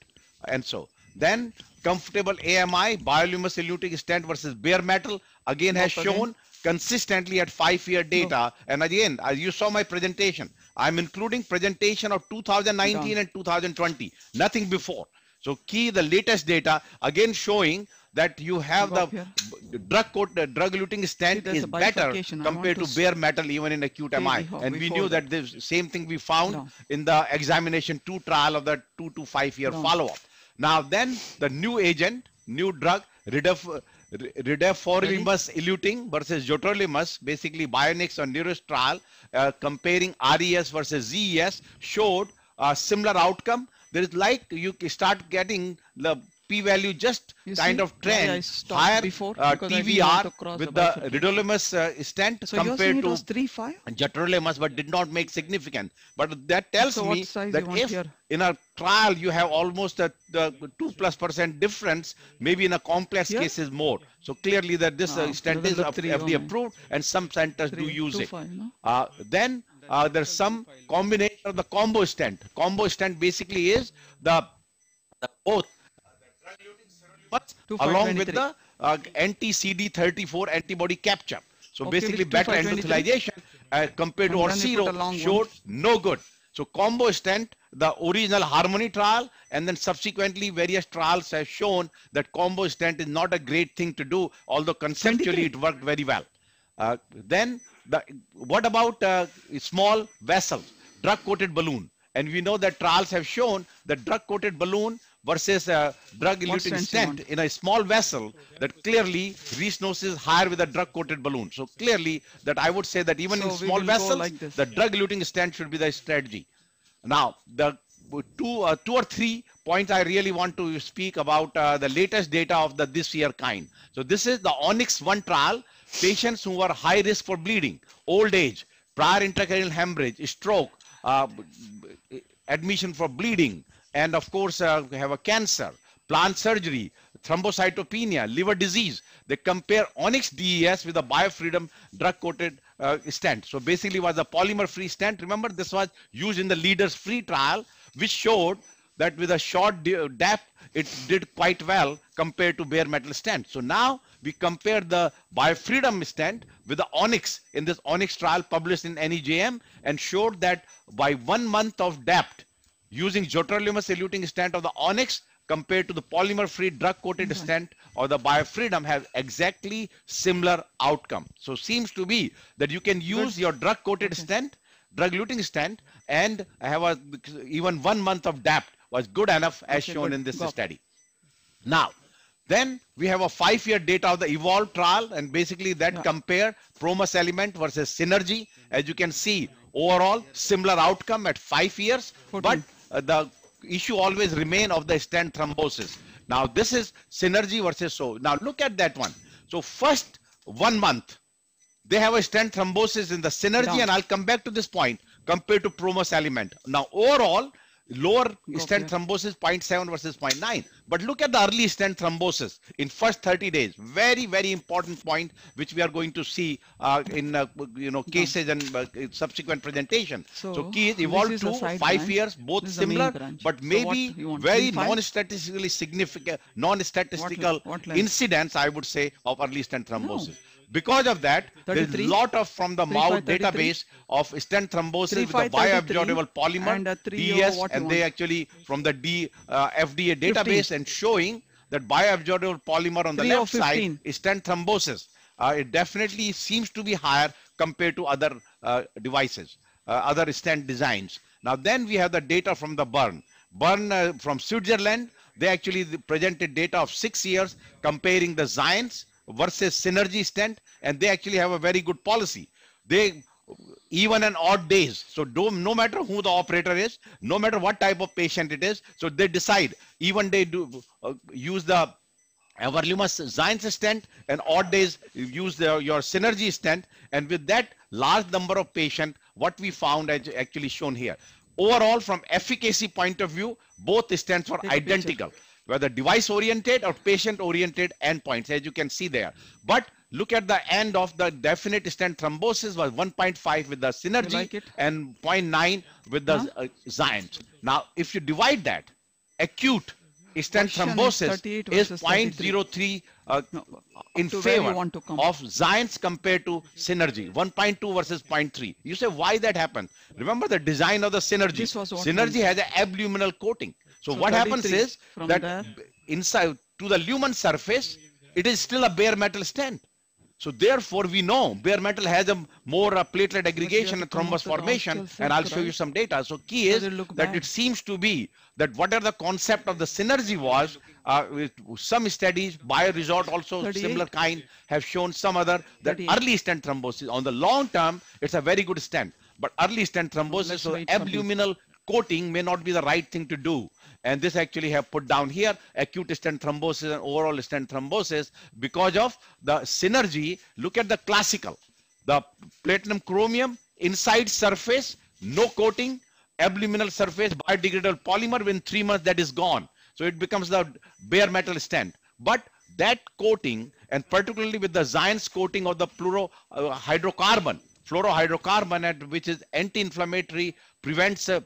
Speaker 3: And so then comfortable AMI, eluting stent versus bare metal, again has
Speaker 2: again.
Speaker 3: shown consistently at five-year data. And again, as you saw my presentation, I'm including presentation of 2019
Speaker 2: Done.
Speaker 3: and 2020, nothing before. So key the latest data again showing that you have the drug coat, the drug eluting stent is better
Speaker 2: bifurcation. I want
Speaker 3: compared
Speaker 2: to
Speaker 3: to bare metal even in acute MI. And we knew
Speaker 2: that.
Speaker 3: the same thing we found
Speaker 2: No.
Speaker 3: in the examination two trial of the two to five year
Speaker 2: No.
Speaker 3: follow-up. Now then the new agent, new drug, Ridef, Ridaforolimus eluting versus Zotarolimus, basically Bionics or NIREUS trial, uh, comparing RES versus ZES showed a similar outcome. There is like you start getting the p-value just
Speaker 2: You
Speaker 3: kind
Speaker 2: see
Speaker 3: of trend higher
Speaker 2: before?
Speaker 3: uh,
Speaker 2: Because I didn't want to
Speaker 3: TVR with
Speaker 2: the.
Speaker 3: Ridolimus uh, stent
Speaker 2: So
Speaker 3: compared to
Speaker 2: 3 5?
Speaker 3: Zotarolimus but did not make significant. But that tells
Speaker 2: So
Speaker 3: me that if
Speaker 2: here?
Speaker 3: in a trial you have almost a, the two plus percent difference, maybe in a complex
Speaker 2: Here?
Speaker 3: case is more. So clearly that this uh,
Speaker 2: Ah,
Speaker 3: stent is
Speaker 2: three
Speaker 3: FDA approved and some centers do
Speaker 2: Three,
Speaker 3: use
Speaker 2: two
Speaker 3: it.
Speaker 2: five, no?
Speaker 3: Uh, then uh, there's some combination of the combo stent. Combo stent basically is the, the both
Speaker 2: five
Speaker 3: along with the uh, anti-CD34 antibody capture. So
Speaker 2: Okay,
Speaker 3: basically better
Speaker 2: 2523.
Speaker 3: endothelization uh, compared to
Speaker 2: And then you
Speaker 3: Orsiro showed no good. So combo stent, the original HARMONEE trial, and then subsequently various trials have shown that combo stent is not a great thing to do, although conceptually it worked very well. Uh, then the what about uh, small vessels, drug-coated balloon? And we know that trials have shown that drug-coated balloon versus a drug-eluting
Speaker 2: stents
Speaker 3: stent in a small vessel that clearly restenosis is higher with a drug-coated balloon. So clearly that I would say that even
Speaker 2: So
Speaker 3: in small vessels,
Speaker 2: like
Speaker 3: the drug-eluting stent should be the strategy. Now, the two, uh, two or three points I really want to speak about uh, the latest data of the this year kind. So this is the Onyx 1 trial. Patients who are high risk for bleeding, old age, prior intracranial hemorrhage, stroke, uh, admission for bleeding, and of course uh, have a cancer, plant surgery, thrombocytopenia, liver disease. They compare Onyx DES with a biofreedom drug-coated uh, stent. So basically was a polymer-free stent. Remember this was used in the leaders free trial, which showed that with a short DAPT, it did quite well compared to bare metal stent. So now we compare the biofreedom stent with the Onyx in this Onyx trial published in NEJM and showed that by one month of DAPT, using Zotarolimus eluting stent of the Onyx compared to the polymer-free drug-coated stent or the biofreedom have exactly similar outcome. So seems to be that you can use your drug-coated stent, drug-eluting stent, and have a even one month of DAPT was good enough as
Speaker 2: Okay,
Speaker 3: shown
Speaker 2: good.
Speaker 3: in this
Speaker 2: Go
Speaker 3: study. Now, Then we have a five-year data of the evolve trial, and basically that
Speaker 2: Yeah.
Speaker 3: compare Promus element versus synergy. As you can see, overall similar outcome at five years, but
Speaker 2: 14.
Speaker 3: uh, Uh, the issue always remain of the stent thrombosis. Now this is synergy versus so. Now look at that one. So first one month, they have a stent thrombosis in the synergy,
Speaker 2: Down.
Speaker 3: and I'll come back to this point compared to Promus element. Now overall, lower stent thrombosis 0.7 versus 0.9. But look at the early stent thrombosis in first 30 days. Very, very important point, which we are going to see uh, in uh, you know cases and uh, subsequent presentation. So,
Speaker 2: So,
Speaker 3: key is
Speaker 2: this
Speaker 3: evolved to five
Speaker 2: branch.
Speaker 3: years, both
Speaker 2: This is the main
Speaker 3: similar, but maybe
Speaker 2: want,
Speaker 3: very non-statistically significant, non-statistical incidence, I would say, of early stent thrombosis. Because of that, there's a lot of from the
Speaker 2: 35,
Speaker 3: MAUDE
Speaker 2: 33?
Speaker 3: database of stent thrombosis with the bioabsorbable polymer,
Speaker 2: and, 30,
Speaker 3: DS, and they actually from the D, uh, FDA database and showing that bioabsorbable polymer on the
Speaker 2: 3 or
Speaker 3: left side is stent thrombosis. Uh, it definitely seems to be higher compared to other uh, devices, uh, other stent designs. Now then we have the data from the Bern. Bern uh, from Switzerland, they actually presented data of six years comparing the Xience versus Synergy stent, and they actually have a very good policy. They even and odd days. So do, no matter who the operator is, no matter what type of patient it is, so they decide. Even they do uh, use the Everolimus Xience stent and odd days use the, your synergy stent and with that large number of patient what we found as actually shown here overall from efficacy point of view both stents were
Speaker 2: Take a picture.
Speaker 3: Whether device oriented or patient oriented endpoints as you can see there but look at the end of the definite stent thrombosis was 1.5 with the synergy
Speaker 2: like
Speaker 3: and 0.9 with the
Speaker 2: Huh?
Speaker 3: uh, Xience now if you divide that acute stent thrombosis is
Speaker 2: versus 33.
Speaker 3: 0.03 uh,
Speaker 2: No,
Speaker 3: in
Speaker 2: to where you
Speaker 3: favor
Speaker 2: want to
Speaker 3: of Xience compared to Synergy, 1.2 versus 0.3. You say why that happened? Remember the design of the Synergy.
Speaker 2: This was what
Speaker 3: Synergy has an abluminal coating. So,
Speaker 2: So
Speaker 3: what happens is that
Speaker 2: there.
Speaker 3: inside to the lumen surface, it is still a bare metal stent. So therefore, we know bare metal has a more uh, platelet aggregation and thrombus formation, and I'll show you some data. So key is that it seems to be that whatever the concept of the synergy was, uh, with some studies, BioResort also
Speaker 2: 38?
Speaker 3: similar kind have shown some other that early stent thrombosis. On the long term, it's a very good stent, but early stent thrombosis, so abluminal coating may not be the right thing to do. And this actually have put down here acute stent thrombosis and overall stent thrombosis because of the synergy. Look at the classical, the platinum chromium inside surface, no coating, abluminal surface, biodegradable polymer. Within three months, that is gone. So it becomes the bare metal stent. But that coating, and particularly with the Xience coating of the fluoro uh, hydrocarbon, fluorohydrocarbon, which is anti-inflammatory, prevents uh,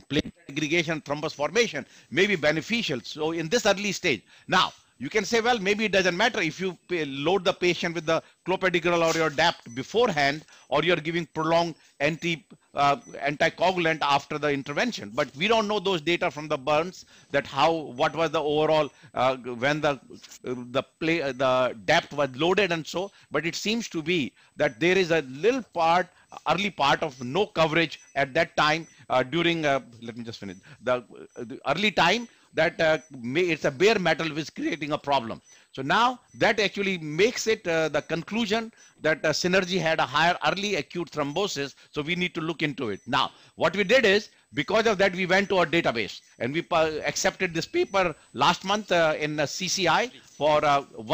Speaker 3: platelet aggregation, thrombus formation, may be beneficial. So in this early stage, now you can say, well, maybe it doesn't matter if you load the patient with the clopidogrel or your DAPT beforehand, or you're giving prolonged anti uh, anticoagulant after the intervention. But we don't know those data from the burns that how what was the overall uh, when the the play the DAPT was loaded and so. But it seems to be that there is a little part early part of no coverage at that time uh, during uh, let me just finish. The, uh, the early time that uh, may, it's a bare metal which is creating a problem. So now that actually makes it the conclusion that synergy had a higher early acute thrombosis so we need to look into it. Now what we did is because of that we went to our database and we accepted this paper last month in cci for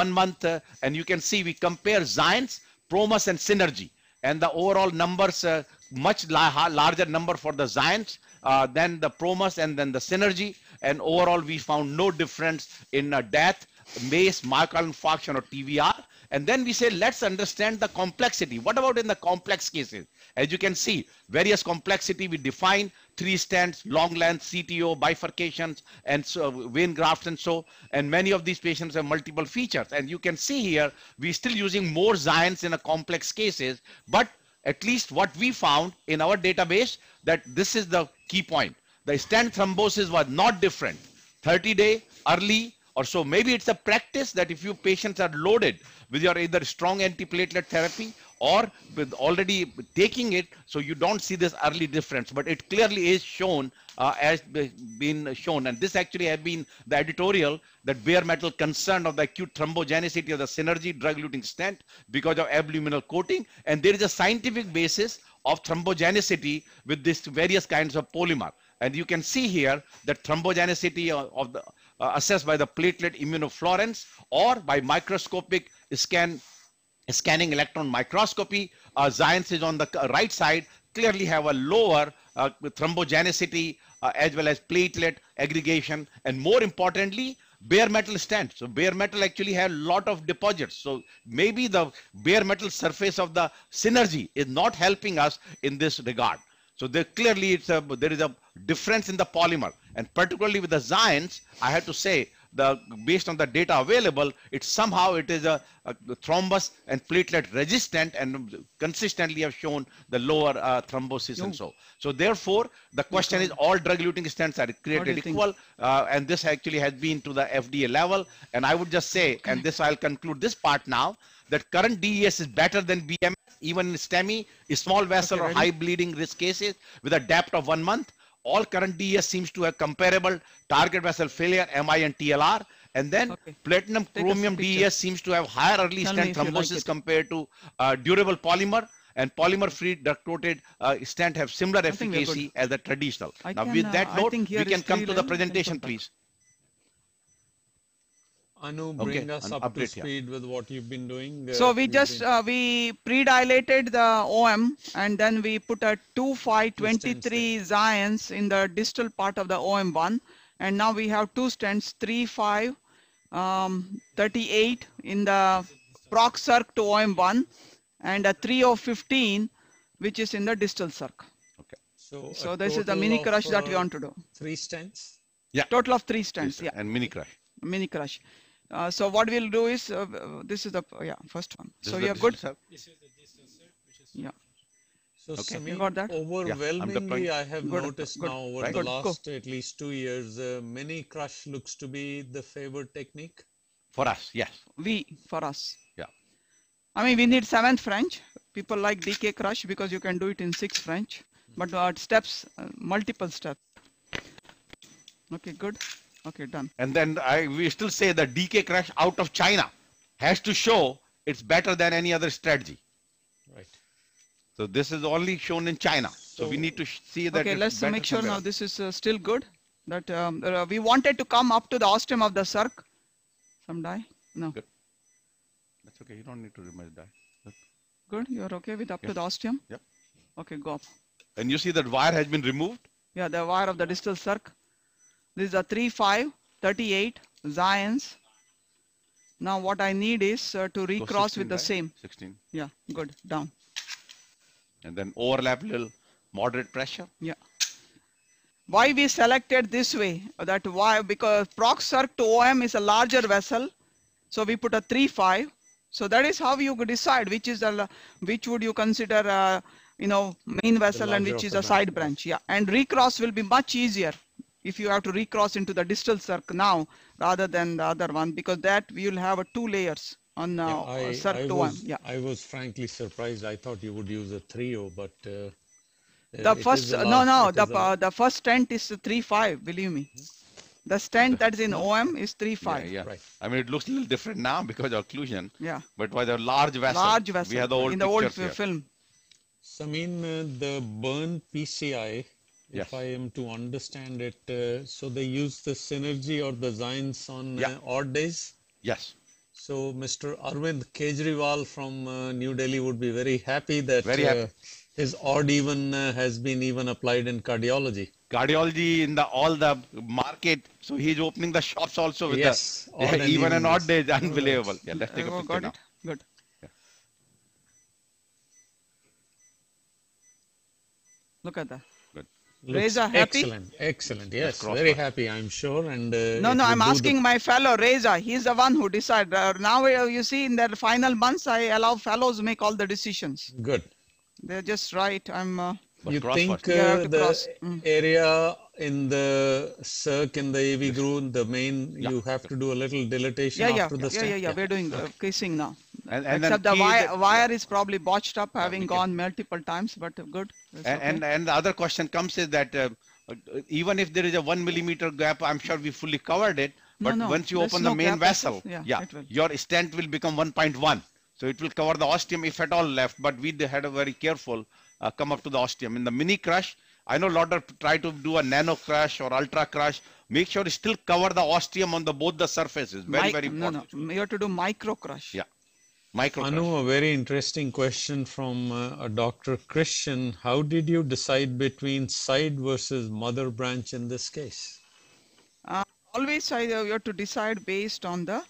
Speaker 3: one month and you can see we compare Xience, Promus and Synergy and the overall numbers uh, much la- larger number for the Xience uh, than the Promus and then the Synergy and overall we found no difference in uh, death, MACE, myocardial infarction or TVR and then we say let's understand the complexity. What about in the complex cases? As you can see, various complexity we define three stents, long length, CTO, bifurcations, and so vein grafts and so. And many of these patients have multiple features. And you can see here, we're still using more Xience in a complex cases, but at least what we found in our database that this is the key point. The stent thrombosis was not different. 30 day, early, or so maybe it's a practice that if you patients are loaded with your either strong antiplatelet therapy or with already taking it, so you don't see this early difference, but it clearly is shown uh, as be- been shown. And this actually had been the editorial that bare metal concern of the acute thrombogenicity of the synergy drug-eluting stent because of abluminal coating. And there is a scientific basis of thrombogenicity with these various kinds of polymer. And you can see here that thrombogenicity of, of the uh, assessed by the platelet immunofluorescence or by microscopic scan scanning electron microscopy. Uh, Xience is on the right side clearly have a lower uh, thrombogenicity uh, as well as platelet aggregation and more importantly bare metal stent so bare metal actually have a lot of deposits. So maybe the bare metal surface of the synergy is not helping us in this regard. So there clearly it's a, there is a difference in the polymer. And particularly with the Zions, I have to say the based on the data available, it somehow it is a, a thrombus and platelet resistant and consistently have shown the lower uh, thrombosis and so. So therefore, the question is all drug-eluting stents are created equal, uh, and this actually has been to the FDA level. And I would just say, and this I'll conclude this part now, that current DES is better than BMS, even in STEMI, small vessel
Speaker 2: Okay,
Speaker 3: or
Speaker 2: ready?
Speaker 3: high bleeding risk cases with a DAPT of one month. All current DES seems to have comparable target vessel failure, MI and TLR. And then
Speaker 2: Okay.
Speaker 3: platinum
Speaker 2: Take
Speaker 3: chromium. DES seems to have higher early
Speaker 2: Tell
Speaker 3: stent
Speaker 2: you like
Speaker 3: thrombosis compared to uh, durable polymer. And polymer-free duct-coated uh, stent have similar
Speaker 2: I think we're good.
Speaker 3: efficacy as the traditional.
Speaker 2: I
Speaker 3: now,
Speaker 2: can,
Speaker 3: with
Speaker 2: uh,
Speaker 3: that
Speaker 2: I
Speaker 3: note, we can come to the presentation, please.
Speaker 1: Anu,
Speaker 3: Okay,
Speaker 1: bring us up to
Speaker 3: update here.
Speaker 1: speed with what you've been doing.
Speaker 2: So
Speaker 1: Uh,
Speaker 2: we just
Speaker 1: been-
Speaker 2: uh, we pre-dilated the OM and then we put a 2523 Xience in the distal part of the OM1 and now we have two stents 35 um, 38 in the proc circ to OM1 and a 3015 which is in the distal circ.
Speaker 1: so,
Speaker 2: So this is the mini crush that we
Speaker 1: uh,
Speaker 2: want to do.
Speaker 1: Three stents. Yeah.
Speaker 2: Total of three stents, yeah,
Speaker 3: And mini crush.
Speaker 2: mini crush. Uh, so what we'll do is uh, this is the yeah first one.
Speaker 3: This
Speaker 2: so this
Speaker 3: is the
Speaker 2: you're good.
Speaker 3: distal
Speaker 2: Yeah.
Speaker 1: So
Speaker 3: Okay.
Speaker 1: Samir,
Speaker 2: You got that?
Speaker 1: overwhelmingly,
Speaker 3: deploying.
Speaker 1: I have
Speaker 2: Good,
Speaker 1: noticed
Speaker 2: good,
Speaker 1: now over
Speaker 3: right.
Speaker 1: the
Speaker 2: Good, go.
Speaker 1: last at least two years, uh, mini crush looks to be the favored technique.
Speaker 3: For us, yes.
Speaker 2: We for us.
Speaker 3: Yeah.
Speaker 2: I mean, we need seventh French. People like DK Crush because you can do it in six French, but uh, steps, uh, multiple steps. Okay, good. Okay, done.
Speaker 3: And then I we still say that DK crush out of China has to show it's better than any other strategy.
Speaker 1: Right.
Speaker 3: So this is only shown in China. So, we need to see that.
Speaker 2: Okay, let's make sure now
Speaker 3: else.
Speaker 2: this is uh, still good. That um, uh, we wanted to come up to the ostium of the circ. Some die? No.
Speaker 3: Good. That's okay. You don't need to remove that.
Speaker 2: Good. You're okay with up to the ostium?
Speaker 3: Yep.
Speaker 2: Okay, go up.
Speaker 3: And you see that wire has been removed.
Speaker 2: Yeah, the wire of the distal circ. This is a 3, 5, 38 Xience. Now what I need is uh, to recross
Speaker 3: 16,
Speaker 2: with the
Speaker 3: right?
Speaker 2: same.
Speaker 3: 16.
Speaker 2: Yeah, good. Down.
Speaker 3: And then overlap little moderate pressure.
Speaker 2: Yeah. Why we selected this way? That why? Because prox circ to OM is a larger vessel. So we put a 3, 5. So that is how you decide which is the, which would you consider, uh, you know, main vessel and which is a side
Speaker 1: branch,
Speaker 2: branch. Yeah. And recross will be much easier if you have to recross into the distal circ now rather than the other one because that we will have a two layers on uh,
Speaker 1: I,
Speaker 2: circ
Speaker 1: I
Speaker 2: to
Speaker 1: was,
Speaker 2: OM. Yeah.
Speaker 1: I was frankly surprised. I thought you would use a 3 but uh,
Speaker 2: The first,
Speaker 1: a
Speaker 2: no, no,
Speaker 1: it
Speaker 2: the,
Speaker 1: a-
Speaker 2: uh, the first stent is three five. believe me. The stent that is in OM is 3.5.
Speaker 3: Yeah, yeah.
Speaker 1: Right.
Speaker 3: I mean, it looks a little different now because of occlusion.
Speaker 2: Yeah.
Speaker 3: But with a large vessel.
Speaker 2: Large vessel.
Speaker 3: We have the old
Speaker 2: in the old
Speaker 3: pictures
Speaker 2: fi-
Speaker 3: here.
Speaker 2: film.
Speaker 1: Samin, uh, the Bern PCI,
Speaker 3: Yes.
Speaker 1: if I am to understand it, uh, so they use the synergy or the Xience on
Speaker 3: Yeah.
Speaker 1: uh, odd days.
Speaker 3: Yes.
Speaker 1: So Mr. Arvind Kejriwal from uh, New Delhi would be very happy that
Speaker 3: Very happy.
Speaker 1: uh, his odd even uh, has been even applied in cardiology.
Speaker 3: Cardiology in the all the market. So he's opening the shops also with
Speaker 1: Yes,
Speaker 3: the
Speaker 1: odd
Speaker 3: yeah,
Speaker 1: and
Speaker 3: even
Speaker 1: even
Speaker 3: an odd
Speaker 1: days.
Speaker 3: day is unbelievable. Yeah, let's take
Speaker 2: Uh,
Speaker 3: a picture
Speaker 2: got
Speaker 3: now.
Speaker 2: it? Good.
Speaker 3: Yeah.
Speaker 2: Look at that.
Speaker 3: Good.
Speaker 2: Reza, happy?
Speaker 1: Excellent, excellent. Yes,
Speaker 3: cross
Speaker 1: very
Speaker 3: one.
Speaker 1: happy, I'm sure. And uh,
Speaker 2: No, no, I'm
Speaker 1: do the-
Speaker 2: asking my fellow Reza. He's the one who decided. Uh, now uh, you see in the final months, I allow fellows make all the decisions.
Speaker 1: Good.
Speaker 2: They're just right. I'm.
Speaker 3: But
Speaker 1: You
Speaker 3: cross
Speaker 1: think
Speaker 3: first.
Speaker 1: Uh,
Speaker 2: to
Speaker 1: the
Speaker 2: cross. Mm.
Speaker 1: area in the circ in the AV groove, the main,
Speaker 3: Yeah.
Speaker 1: you have to do a little dilatation
Speaker 2: Yeah, yeah,
Speaker 1: after the
Speaker 2: yeah, yeah,
Speaker 1: stent?
Speaker 2: yeah. We're doing uh, casing now.
Speaker 3: And, and
Speaker 2: Except the wire,
Speaker 3: that-
Speaker 2: wire is probably botched up, having
Speaker 3: we
Speaker 2: gone multiple times, but good.
Speaker 3: And,
Speaker 2: okay.
Speaker 3: and and the other question comes is that uh, uh, even if there is a one millimeter gap, I'm sure we fully covered it. But
Speaker 2: no,
Speaker 3: once you
Speaker 2: there's
Speaker 3: open
Speaker 2: no
Speaker 3: the main
Speaker 2: gap,
Speaker 3: vessel,
Speaker 2: yeah,
Speaker 3: yeah, your stent will become 1.1. So it will cover the ostium if at all left. But we had a very careful uh, come up to the ostium. In the mini crush, I know a lot of try to do a nano crush or ultra crush. Make sure you still cover the ostium on the both the surfaces. Very
Speaker 2: Mic-
Speaker 3: very
Speaker 2: no,
Speaker 3: important.
Speaker 2: no, you have to do micro crush.
Speaker 3: Yeah. Micro crush.
Speaker 1: Anu, a very interesting question from uh, a Dr. Christian. How did you decide between side versus mother branch in this case?
Speaker 2: Uh, always I, uh, you have to decide based on the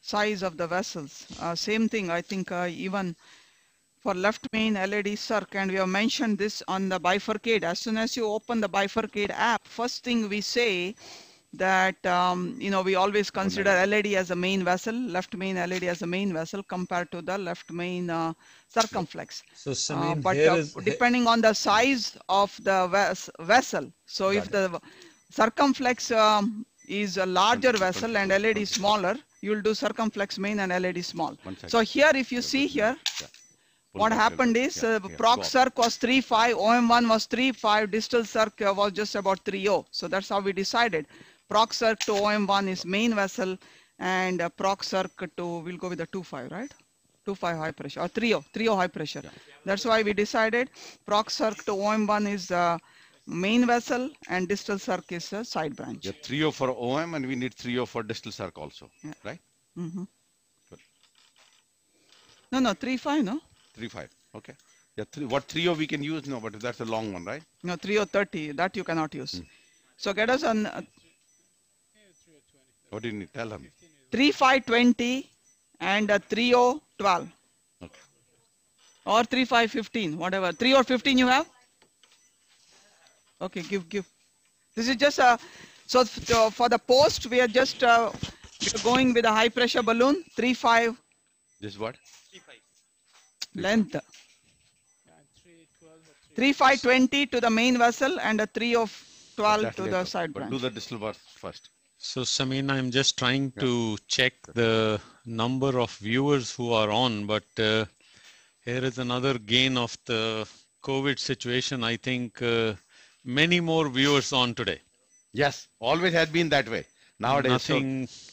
Speaker 2: size of the vessels. Uh, same thing, I think uh, even for left main LAD circ, and we have mentioned this on the bifurcate. As soon as you open the bifurcate app, first thing we say that, um, you know, we always consider LAD as a main vessel, left main LAD as a main vessel compared to the left main uh, circumflex.
Speaker 1: So,
Speaker 2: Uh, but uh,
Speaker 1: is,
Speaker 2: depending on the size of the ves- vessel, so if the circumflex um, is a larger vessel and LAD is smaller, you will do circumflex main and LAD small. So here, if you see here,
Speaker 3: Pull
Speaker 2: what happened is
Speaker 3: Yeah,
Speaker 2: uh,
Speaker 3: yeah,
Speaker 2: proc circ was 3.5, OM1 was 3.5, distal circ was just about 3.0. So that's how we decided. Proc circ to OM1 is main vessel and uh, proc circ to, we'll go with the 2.5, right? 2.5 high pressure or 3.0, 3.0 high pressure. That's why we decided proc circ to OM1 is uh, main vessel and distal circ is a side branch.
Speaker 3: Yeah, 3O for OM and we need 3O for distal circ also,
Speaker 2: Yeah.
Speaker 3: right?
Speaker 2: Mhm. No, no, 3.5, no?
Speaker 3: 3.5, okay. Yeah, three, what 3O we can use? No, but that's a long one, right?
Speaker 2: No, 3030, that you cannot use.
Speaker 3: Hmm.
Speaker 2: So get us on uh,
Speaker 3: What do you need? Tell him.
Speaker 2: 3520 and uh, 3012
Speaker 3: Okay.
Speaker 2: or 3515, whatever. 3 or 15 you have? Okay, give, give. This is just a, so uh, for the post, we are just uh, we are going with a high pressure balloon, 35
Speaker 3: This is what?
Speaker 2: Length. 3520 to the main vessel and a 3 of 12
Speaker 3: That's
Speaker 2: to
Speaker 3: later,
Speaker 2: the side
Speaker 3: But
Speaker 2: branch.
Speaker 3: do the distal birth first.
Speaker 1: so Samin, I'm just trying to check the number of viewers who are on, but uh, here is another gain of the COVID situation. I think uh, many more viewers on today.
Speaker 3: Yes, always has been that way. Nowadays, so-
Speaker 1: Nothing
Speaker 3: so,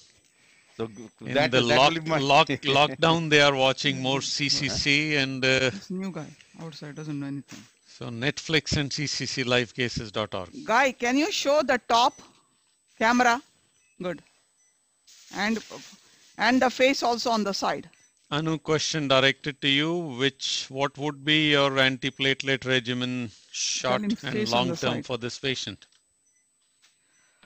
Speaker 3: g-
Speaker 1: in
Speaker 3: that,
Speaker 1: the
Speaker 3: that
Speaker 1: lock,
Speaker 3: my-
Speaker 1: lock, lockdown, they are watching more CCC and uh,
Speaker 2: This new guy outside doesn't know anything.
Speaker 1: so Netflix and ccclivecases.org.
Speaker 2: Guy, can you show the top camera? Good. And and the face also on the side.
Speaker 1: Anu, question directed to you. Which, what would be your antiplatelet regimen, short and long term
Speaker 2: side.
Speaker 1: for this patient?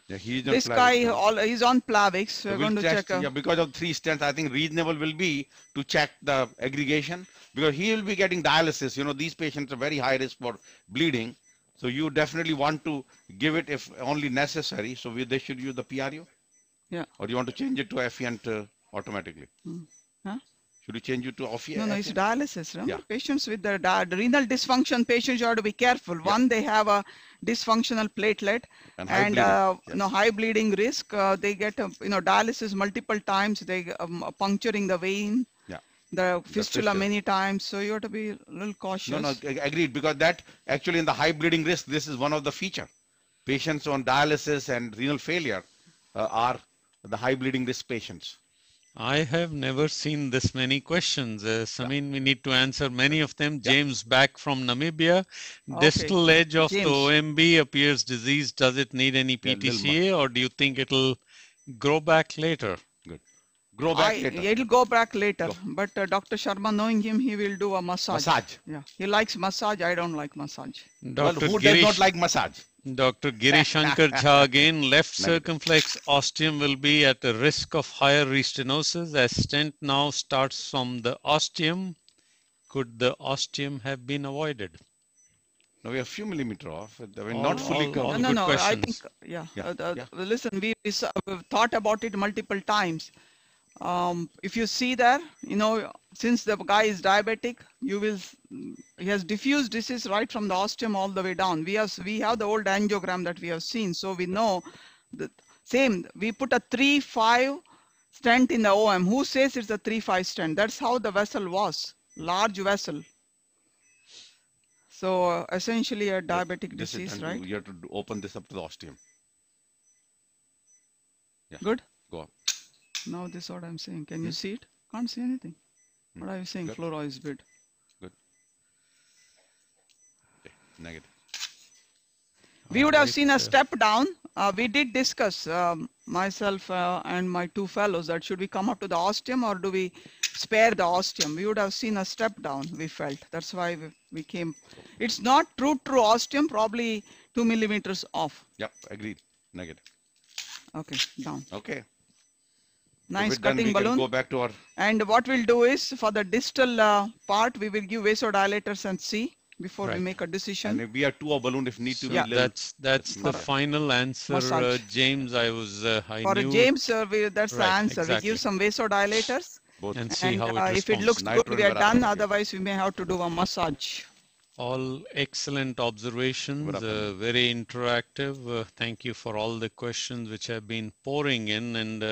Speaker 3: Yeah, he's
Speaker 2: This
Speaker 3: Plavix
Speaker 2: guy, all he's on Plavix.
Speaker 3: So
Speaker 2: We're
Speaker 3: we'll
Speaker 2: going to check. uh,
Speaker 3: yeah, because of three stents, I think reasonable will be to check the aggregation because he will be getting dialysis. You know, these patients are very high risk for bleeding. So you definitely want to give it if only necessary. So we, they should use the PRU
Speaker 2: Yeah.
Speaker 3: or you want to change it to Effient uh, automatically.
Speaker 2: Huh?
Speaker 3: Should you change you to Effient?
Speaker 2: No, no, it's dialysis. Remember?
Speaker 3: Yeah.
Speaker 2: Patients with the, renal dysfunction, patients you have to be careful. One, they have a dysfunctional platelet
Speaker 3: And high
Speaker 2: and
Speaker 3: bleeding,
Speaker 2: uh,
Speaker 3: yes.
Speaker 2: no high bleeding risk. Uh, they get uh, you know dialysis multiple times. They um, puncturing the vein,
Speaker 3: Yeah.
Speaker 2: the fistula
Speaker 3: fistula.
Speaker 2: many times. So you have to be a little cautious.
Speaker 3: No, no, ag- agreed. Because that actually in the high bleeding risk, this is one of the feature. Patients on dialysis and renal failure uh, are the high bleeding risk patients.
Speaker 1: I have never seen this many questions. Uh, Samin, we need to answer many of them. James back from Namibia. Distal edge of the OMB appears diseased. Does it need any
Speaker 3: Yeah,
Speaker 1: PTCA or do you think it'll grow back later?
Speaker 3: Good. Grow back
Speaker 2: I,
Speaker 3: later.
Speaker 2: it'll go back later.
Speaker 3: Go.
Speaker 2: But uh, Dr. Sharma, knowing him, he will do a massage.
Speaker 3: Massage.
Speaker 2: Yeah, he likes massage. I don't like massage.
Speaker 3: Well,
Speaker 1: Dr.
Speaker 3: who does not like massage?
Speaker 1: Dr. Girishankar Jha again, left circumflex ostium will be at a risk of higher restenosis as stent now starts from the ostium. Could the ostium have been avoided?
Speaker 3: No, we are a few millimeter off. I mean,
Speaker 1: All-
Speaker 3: not fully
Speaker 1: all-
Speaker 3: covered.
Speaker 1: all
Speaker 2: no,
Speaker 1: good
Speaker 2: no, I think, yeah.
Speaker 3: Yeah,
Speaker 2: uh, uh,
Speaker 3: yeah.
Speaker 2: Listen, we, we s- we've thought about it multiple times. Um, if you see there, you know, since the guy is diabetic, you will, he has diffuse disease right from the ostium all the way down. We have, we have the old angiogram that we have seen. So we know the same, we put a 3-5 stent in the OM. Who says it's a 3-5 stent? That's how the vessel was, large vessel. So uh, essentially a diabetic
Speaker 3: This
Speaker 2: disease, right?
Speaker 3: You have to open this up to the ostium. Yeah.
Speaker 2: Good. Now this is what I'm saying. Can you see it? Can't see anything. What are you saying?
Speaker 3: Good.
Speaker 2: Fluoro is bid.
Speaker 3: Good. Okay. Negative.
Speaker 2: We would have seen a step down. Uh, we did discuss, um, myself uh, and my two fellows, that should we come up to the ostium or do we spare the ostium? We would have seen a step down, we felt. That's why we, we came. It's not true, true ostium, probably two millimeters off.
Speaker 3: Yep. Agreed. Negative.
Speaker 2: Okay, down.
Speaker 3: Okay. So
Speaker 2: Nice
Speaker 3: with done,
Speaker 2: cutting balloon.
Speaker 3: Go back to our
Speaker 2: And what we'll do is for the distal uh, part, we will give vasodilators and see before we make a
Speaker 3: and
Speaker 2: decision.
Speaker 3: if we are two a balloon if need to
Speaker 1: So
Speaker 3: be
Speaker 2: Yeah.
Speaker 3: little.
Speaker 1: that's that's the
Speaker 3: Massage.
Speaker 1: final answer, uh, James. I was uh, I
Speaker 2: For
Speaker 1: knew
Speaker 2: James, uh, we, that's the
Speaker 1: Right,
Speaker 2: answer. We
Speaker 1: exactly.
Speaker 2: give some vasodilators.
Speaker 3: both.
Speaker 1: and see
Speaker 2: and
Speaker 1: how it
Speaker 2: uh,
Speaker 1: responds.
Speaker 2: if it looks
Speaker 3: Nitro
Speaker 2: good, we are done.
Speaker 3: verapamil.
Speaker 2: Otherwise, we may have to do a massage.
Speaker 1: All excellent observations, uh, very interactive. Uh, thank you for all the questions which have been pouring in and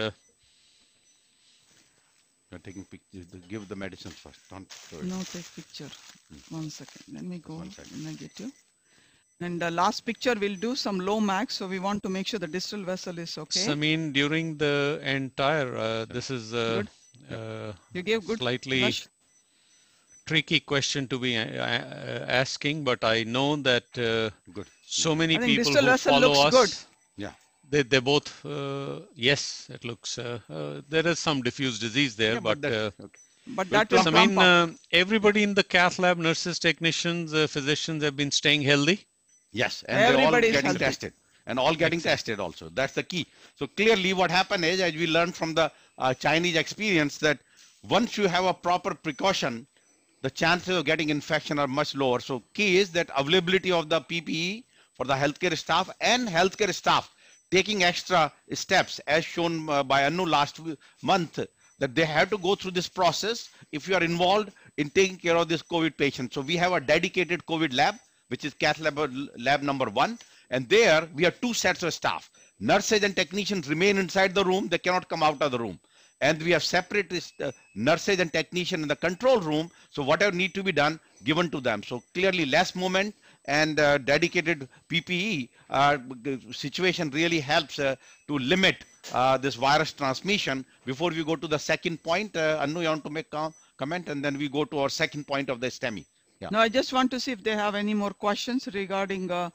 Speaker 1: uh,
Speaker 3: We're taking pictures. Give the medicines first. Don't show it.
Speaker 2: No, take picture. One second. Let me go
Speaker 3: One second.
Speaker 2: negative. And the last picture, we'll do some low max. So we want to make sure the distal vessel is okay.
Speaker 1: I mean, during the entire, uh, this is uh, uh,
Speaker 2: You gave good
Speaker 1: slightly
Speaker 2: flush.
Speaker 1: tricky question to be uh, uh, asking, but I know that uh,
Speaker 3: Good.
Speaker 1: so many
Speaker 2: I think
Speaker 1: people
Speaker 2: distal
Speaker 1: who
Speaker 2: vessel
Speaker 1: follow
Speaker 2: looks
Speaker 1: us,
Speaker 2: good.
Speaker 3: Yeah.
Speaker 1: they they both uh, yes, it looks uh, uh, there is some diffuse disease there,
Speaker 3: Yeah,
Speaker 1: but.
Speaker 3: that-
Speaker 1: uh,
Speaker 3: okay.
Speaker 2: But
Speaker 3: Well,
Speaker 2: that
Speaker 1: I mean, uh, everybody in the cath lab, nurses, technicians, uh, physicians have been staying healthy.
Speaker 3: Yes, and they're all getting
Speaker 2: healthy.
Speaker 3: tested and all getting tested also. That's the key. So clearly what happened is, as we learned from the uh, Chinese experience, that once you have a proper precaution, the chances of getting infection are much lower. So key is that availability of the PPE for the healthcare staff and healthcare staff taking extra steps as shown uh, by Anu last month that they have to go through this process if you are involved in taking care of this COVID patient. So we have a dedicated COVID lab, which is cath lab, lab number one. And there we have two sets of staff. Nurses and technicians remain inside the room. They cannot come out of the room. And we have separate uh, nurses and technicians in the control room. So whatever need to be done, given to them. So clearly less movement and uh, dedicated PPE uh, situation really helps uh, to limit uh, this virus transmission. Before we go to the second point, uh, Anu, you want to make a comment and then we go to our second point of the STEMI. Yeah.
Speaker 2: No, I just want to see if they have any more questions regarding uh,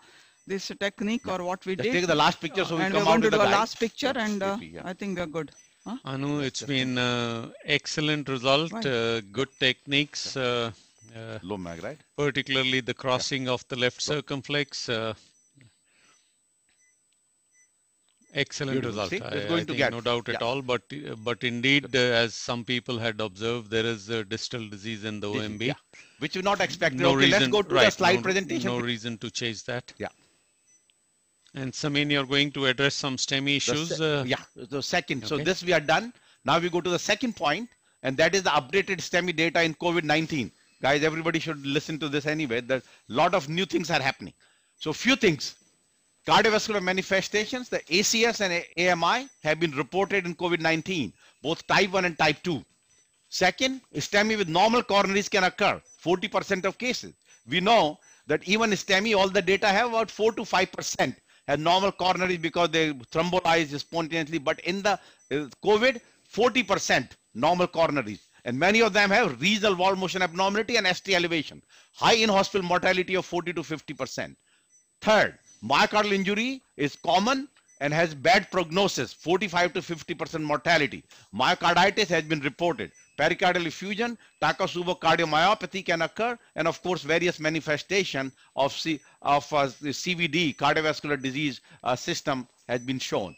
Speaker 2: this technique or what we
Speaker 3: Let's
Speaker 2: did.
Speaker 3: take the last picture so we
Speaker 2: and we're
Speaker 3: come
Speaker 2: going
Speaker 3: out
Speaker 2: to
Speaker 3: with the guide.
Speaker 2: last picture
Speaker 3: Yeah,
Speaker 2: and uh,
Speaker 3: PP, yeah.
Speaker 2: I think we're good. Huh?
Speaker 1: Anu, it's been uh, excellent result,
Speaker 2: Right.
Speaker 1: uh, good techniques, uh, uh,
Speaker 3: Low mag, right?
Speaker 1: particularly the crossing of the left circumflex. Uh, excellent
Speaker 3: Beautiful.
Speaker 1: result. I,
Speaker 3: it's
Speaker 1: I
Speaker 3: to
Speaker 1: think
Speaker 3: get-
Speaker 1: no doubt at all. But but indeed, uh, as some people had observed, there is a distal disease in the OMB.
Speaker 3: yeah, Which you not expected.
Speaker 1: No
Speaker 3: okay,
Speaker 1: reason.
Speaker 3: let's go to
Speaker 1: right,
Speaker 3: the slide
Speaker 1: no,
Speaker 3: presentation.
Speaker 1: No reason to change that.
Speaker 3: Yeah.
Speaker 1: And Samin, you're going to address some STEMI
Speaker 3: The
Speaker 1: issues.
Speaker 3: se-
Speaker 1: uh,
Speaker 3: yeah, the second. So this we are done. Now we go to the second point, and that is the updated STEMI data in COVID-19. Guys, everybody should listen to this anyway. That a lot of new things are happening. So few things. Cardiovascular manifestations, the ACS and AMI have been reported in COVID-19, both type 1 and type 2. Second, STEMI with normal coronaries can occur, 40% of cases. We know that even STEMI, all the data have about 4 to 5% have normal coronaries because they thrombolize spontaneously. But in the uh, COVID, 40% normal coronaries. And many of them have regional wall motion abnormality and ST elevation. High in-hospital mortality of 40 to 50%. Third, myocardial injury is common and has bad prognosis, 45 to 50% mortality. Myocarditis has been reported. Pericardial effusion, Takotsubo cardiomyopathy can occur, and of course, various manifestation of, C, of uh, the CVD, cardiovascular disease uh, system, has been shown.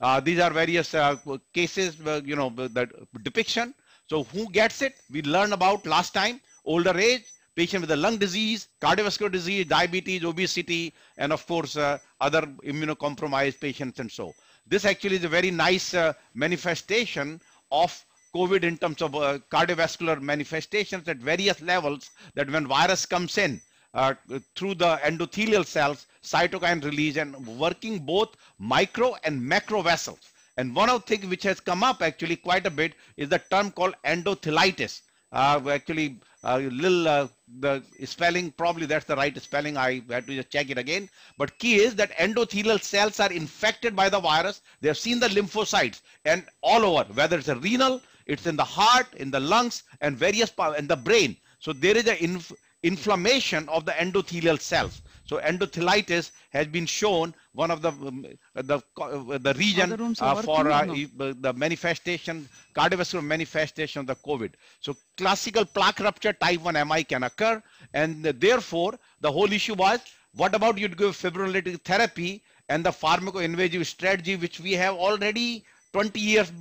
Speaker 3: Uh, these are various uh, cases, uh, you know, the depiction. So who gets it? We learned about last time, older age, patient with a lung disease, cardiovascular disease, diabetes, obesity, and of course, uh, other immunocompromised patients and so. This actually is a very nice uh, manifestation of COVID in terms of uh, cardiovascular manifestations at various levels that when virus comes in uh, through the endothelial cells, cytokine release and working both micro and macro vessels. And one of the things which has come up actually quite a bit is the term called endothelitis. Uh, actually, uh, little uh, the spelling probably that's the right spelling. I had to just check it again. But key is that endothelial cells are infected by the virus. They have seen the lymphocytes and all over, whether it's a renal, it's in the heart, in the lungs, and various parts in the brain. So there is an inf inflammation of the endothelial cells. So endothelitis has been shown one of the um, the uh, the region uh, for uh, the manifestation cardiovascular manifestation of the COVID. So classical plaque rupture type 1 MI can occur, and therefore the whole issue was what about you give fibrinolytic therapy and the pharmacoinvasive strategy which we have already 20 years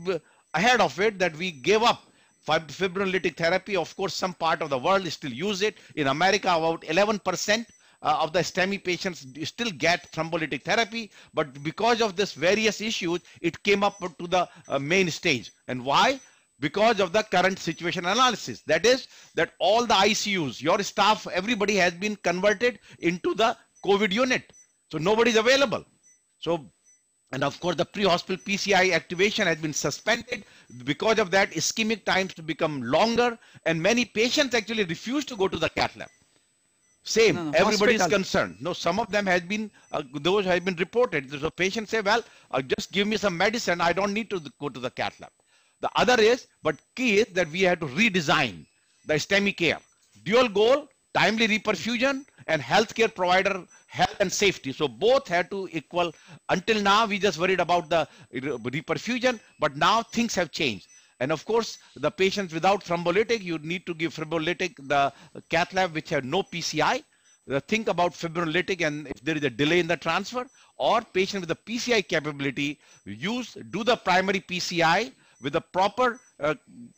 Speaker 3: ahead of it that we gave up fibrinolytic therapy. Of course, some part of the world still use it. In America, about 11% uh, of the STEMI patients still get thrombolytic therapy, but because of this various issues, it came up to the uh, main stage. And why? Because of the current situation analysis. That is, that all the ICUs, your staff, everybody has been converted into the COVID unit. So nobody is available. So and of course, the pre-hospital PCI activation has been suspended. Because of that, ischemic times to become longer, and many patients actually refuse to go to the cath lab. Same, no, no, everybody hospital. is concerned. No, some of them has been, uh, those have been reported. So patients say, well, uh, just give me some medicine. I don't need to go to the cath lab. The other is, but key is that we have to redesign the STEMI care. Dual goal, timely reperfusion and healthcare provider health and safety. So both had to equal. Until now, we just worried about the reperfusion, but now things have changed. And of course, the patients without thrombolytic, you need to give fibrinolytic, the cath lab which have no PCI. Think about fibrinolytic and if there is a delay in the transfer or patient with a PCI capability, use, do the primary PCI with the proper uh,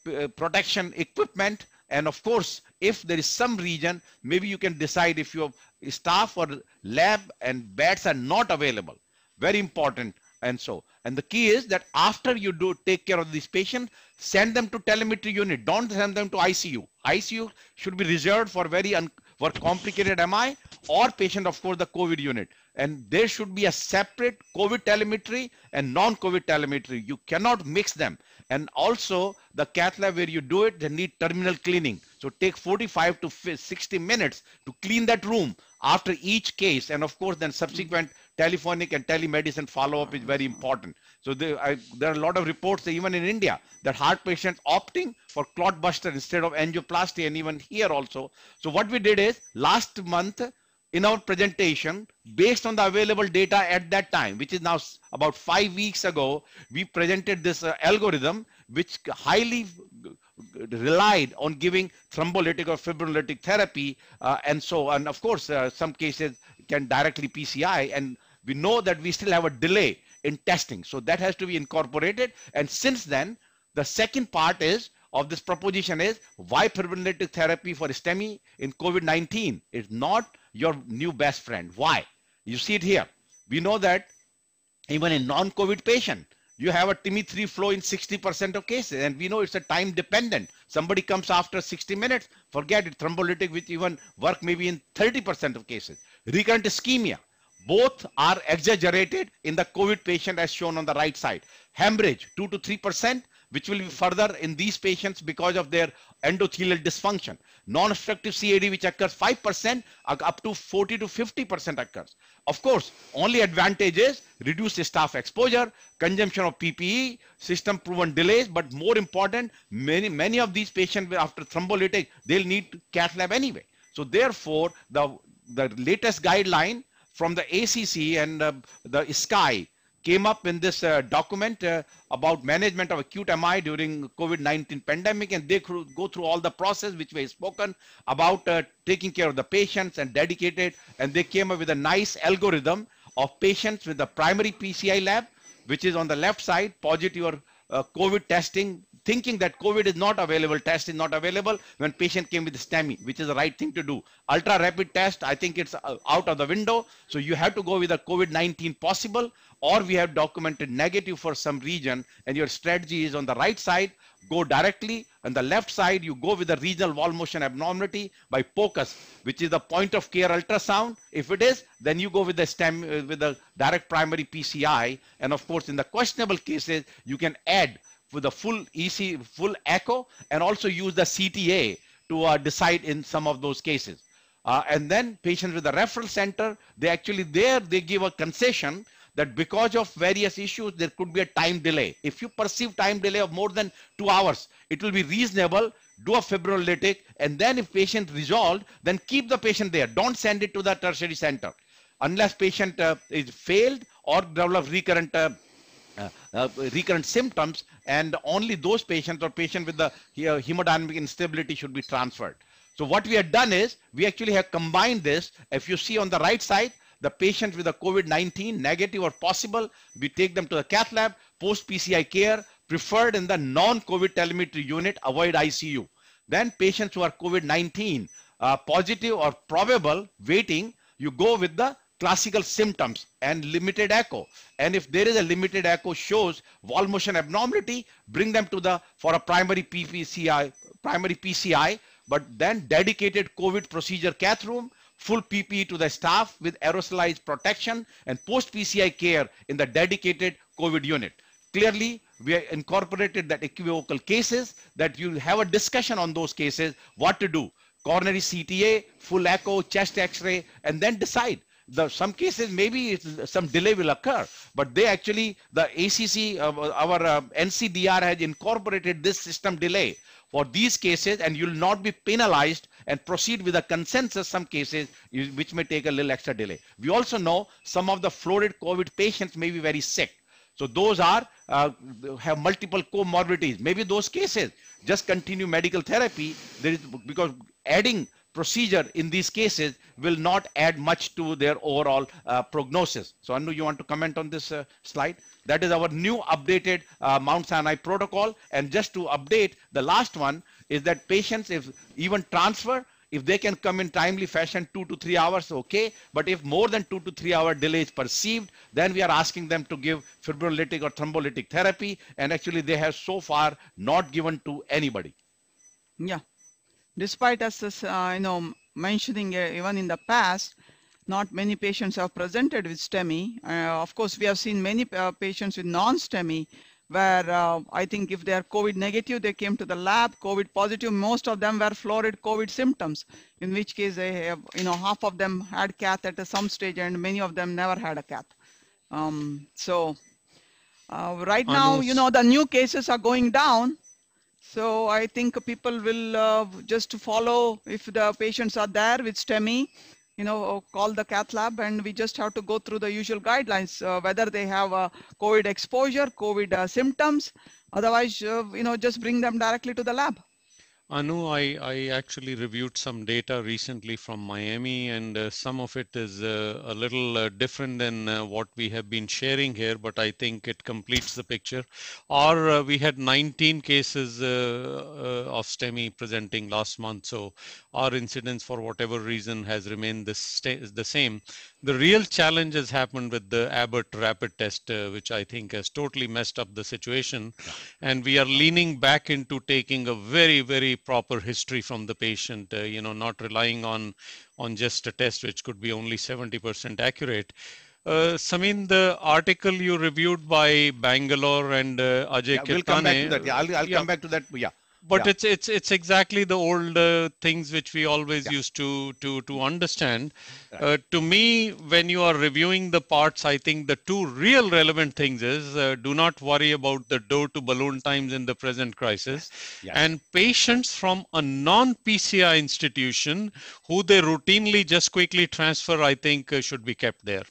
Speaker 3: uh, protection equipment and of course, if there is some region, maybe you can decide if your staff or lab and beds are not available. Very important. And so, and the key is that after you do take care of these patients, send them to telemetry unit. Don't send them to ICU. ICU should be reserved for very for complicated MI or patient, of course, the COVID unit. And there should be a separate COVID telemetry and non-COVID telemetry. You cannot mix them. And also the cath lab where you do it, they need terminal cleaning. So take 45 to 60 minutes to clean that room after each case. And of course, then subsequent telephonic and telemedicine follow-up is very important. So there, I, there, are a lot of reports even in India that heart patients opting for clot buster instead of angioplasty and even here also. So what we did is last month in our presentation based on the available data at that time, which is now about five weeks ago, we presented this uh, algorithm which highly relied on giving thrombolytic or fibrinolytic therapy uh, and so and of course uh, some cases can directly PCI and we know that we still have a delay in testing so that has to be incorporated and since then the second part is of this proposition is why fibrinolytic therapy for STEMI in COVID-19 is not your new best friend. Why? You see it here. We know that even in non-COVID patient, you have a TIMI3 flow in 60% of cases. And we know it's a time dependent. Somebody comes after 60 minutes, forget it, thrombolytic, which even work maybe in 30% of cases. Recurrent ischemia, both are exaggerated in the COVID patient as shown on the right side. Hemorrhage, 2 to 3%, which will be further in these patients because of their endothelial dysfunction. Non-obstructive CAD, which occurs 5%, uh, up to 40 to 50% occurs. Of course, only advantage is reduced staff exposure, consumption of PPE, system proven delays, but more important, many, many of these patients after thrombolytic, they'll need cath lab anyway. So therefore, the, the latest guideline from the ACC and uh, the SCAI came up in this uh, document uh, about management of acute MI during COVID-19 pandemic and they go through all the process which we spoken about uh, taking care of the patients and dedicated and they came up with a nice algorithm of patients with the primary PCI lab which is on the left side positive or uh, COVID testing thinking that COVID is not available, test is not available when patient came with STEMI, which is the right thing to do. Ultra rapid test, I think it's uh, out of the window. So you have to go with a COVID-19 possible, or we have documented negative for some region, and your strategy is on the right side, go directly. On the left side, you go with the regional wall motion abnormality by POCUS, which is the point of care ultrasound. If it is, then you go with the STEM, uh, with the direct primary PCI. And of course, in the questionable cases, you can add with a full EC, full echo, and also use the CTA to uh, decide in some of those cases. Uh, and then patients with the referral center, they actually there, they give a concession that because of various issues, there could be a time delay. If you perceive time delay of more than two hours, it will be reasonable, do a fibrinolytic, and then if patient resolved, then keep the patient there. Don't send it to the tertiary center. Unless patient uh, is failed or develop recurrent uh, recurrent symptoms and only those patients or patients with the uh, hemodynamic instability should be transferred. So what we have done is we actually have combined this. If you see on the right side, the patients with a COVID-19 negative or possible, we take them to the cath lab, post PCI care, preferred in the non-COVID telemetry unit, avoid ICU. Then patients who are COVID-19 uh, positive or probable waiting, you go with the classical symptoms and limited echo. And if there is a limited echo shows wall motion abnormality, bring them to the for a primary PPCI, primary PCI, but then dedicated COVID procedure cath room, full PPE to the staff with aerosolized protection and post PCI care in the dedicated COVID unit. Clearly, we have incorporated that equivocal cases that you have a discussion on those cases, what to do. Coronary CTA, full echo, chest x-ray, and then decide the some cases maybe some delay will occur but they actually the acc uh, our uh, ncdr has incorporated this system delay for these cases and you'll not be penalized and proceed with a consensus some cases which may take a little extra delay. We also know some of the floated covid patients may be very sick. So those are uh, have multiple comorbidities. Maybe those cases just continue medical therapy there is because adding procedure in these cases will not add much to their overall uh, prognosis. So Anu, you want to comment on this uh, slide? That is our new updated uh, Mount Sinai protocol. And just to update, the last one is that patients, if even transfer, if they can come in timely fashion, two to three hours, okay. But if more than two to three hour delay is perceived, then we are asking them to give fibrinolytic or thrombolytic therapy. And actually they have so far not given to anybody.
Speaker 2: Yeah despite us, uh, you know, mentioning uh, even in the past, not many patients have presented with STEMI. Uh, of course, we have seen many uh, patients with non-STEMI where uh, I think if they are COVID negative, they came to the lab, COVID positive, most of them were florid COVID symptoms, in which case they have, you know, half of them had cath at some stage and many of them never had a cath. Um, so uh, right now, you know, the new cases are going down, so I think people will uh, just follow if the patients are there with STEMI, you know, call the cath lab and we just have to go through the usual guidelines, uh, whether they have a COVID exposure, COVID uh, symptoms, otherwise, uh, you know, just bring them directly to the lab.
Speaker 1: Anu, I, I actually reviewed some data recently from Miami, and uh, some of it is uh, a little uh, different than uh, what we have been sharing here, but I think it completes the picture. Or uh, we had 19 cases uh, of STEMI presenting last month, so our incidence for whatever reason has remained the, the same. The real challenge has happened with the Abbott rapid test, which I think has totally messed up the situation, and we are leaning back into taking a very, very proper history from the patient, uh, you know, not relying on on just a test which could be only 70% accurate. Uh, Samin, the article you reviewed by Bangalore and uh, Ajay
Speaker 3: yeah, We'll come back to that. Yeah, I'll, I'll yeah. come back to that. Yeah
Speaker 1: but yeah. it's it's it's exactly the old uh, things which we always yeah. used to to to understand right. uh, to me when you are reviewing the parts i think the two real relevant things is uh, do not worry about the door to balloon times in the present crisis yes. And patients from a non pci institution who they routinely just quickly transfer i think uh, should be kept there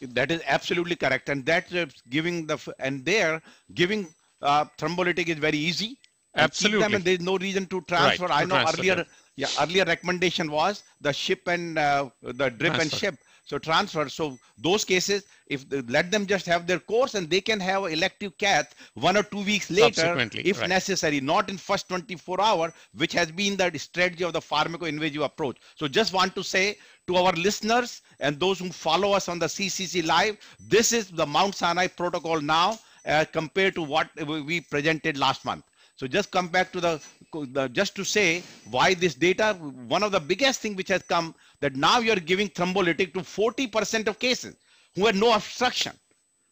Speaker 3: that is absolutely correct and that's giving the and there giving uh, thrombolytic is very easy
Speaker 1: Absolutely.
Speaker 3: Them and there's no reason to transfer. Right, I know transfer earlier, them. yeah, earlier recommendation was the ship and uh, the drip transfer. and ship. so transfer. So those cases, if they, let them just have their course and they can have elective cath one or two weeks later, if
Speaker 1: right.
Speaker 3: necessary, not in first 24 hour, which has been the strategy of the pharmacoinvasive approach. So just want to say to our listeners and those who follow us on the CCC live, this is the Mount Sinai protocol now uh, compared to what we presented last month. So just come back to the, the, just to say why this data, one of the biggest thing which has come that now you're giving thrombolytic to 40% of cases who had no obstruction.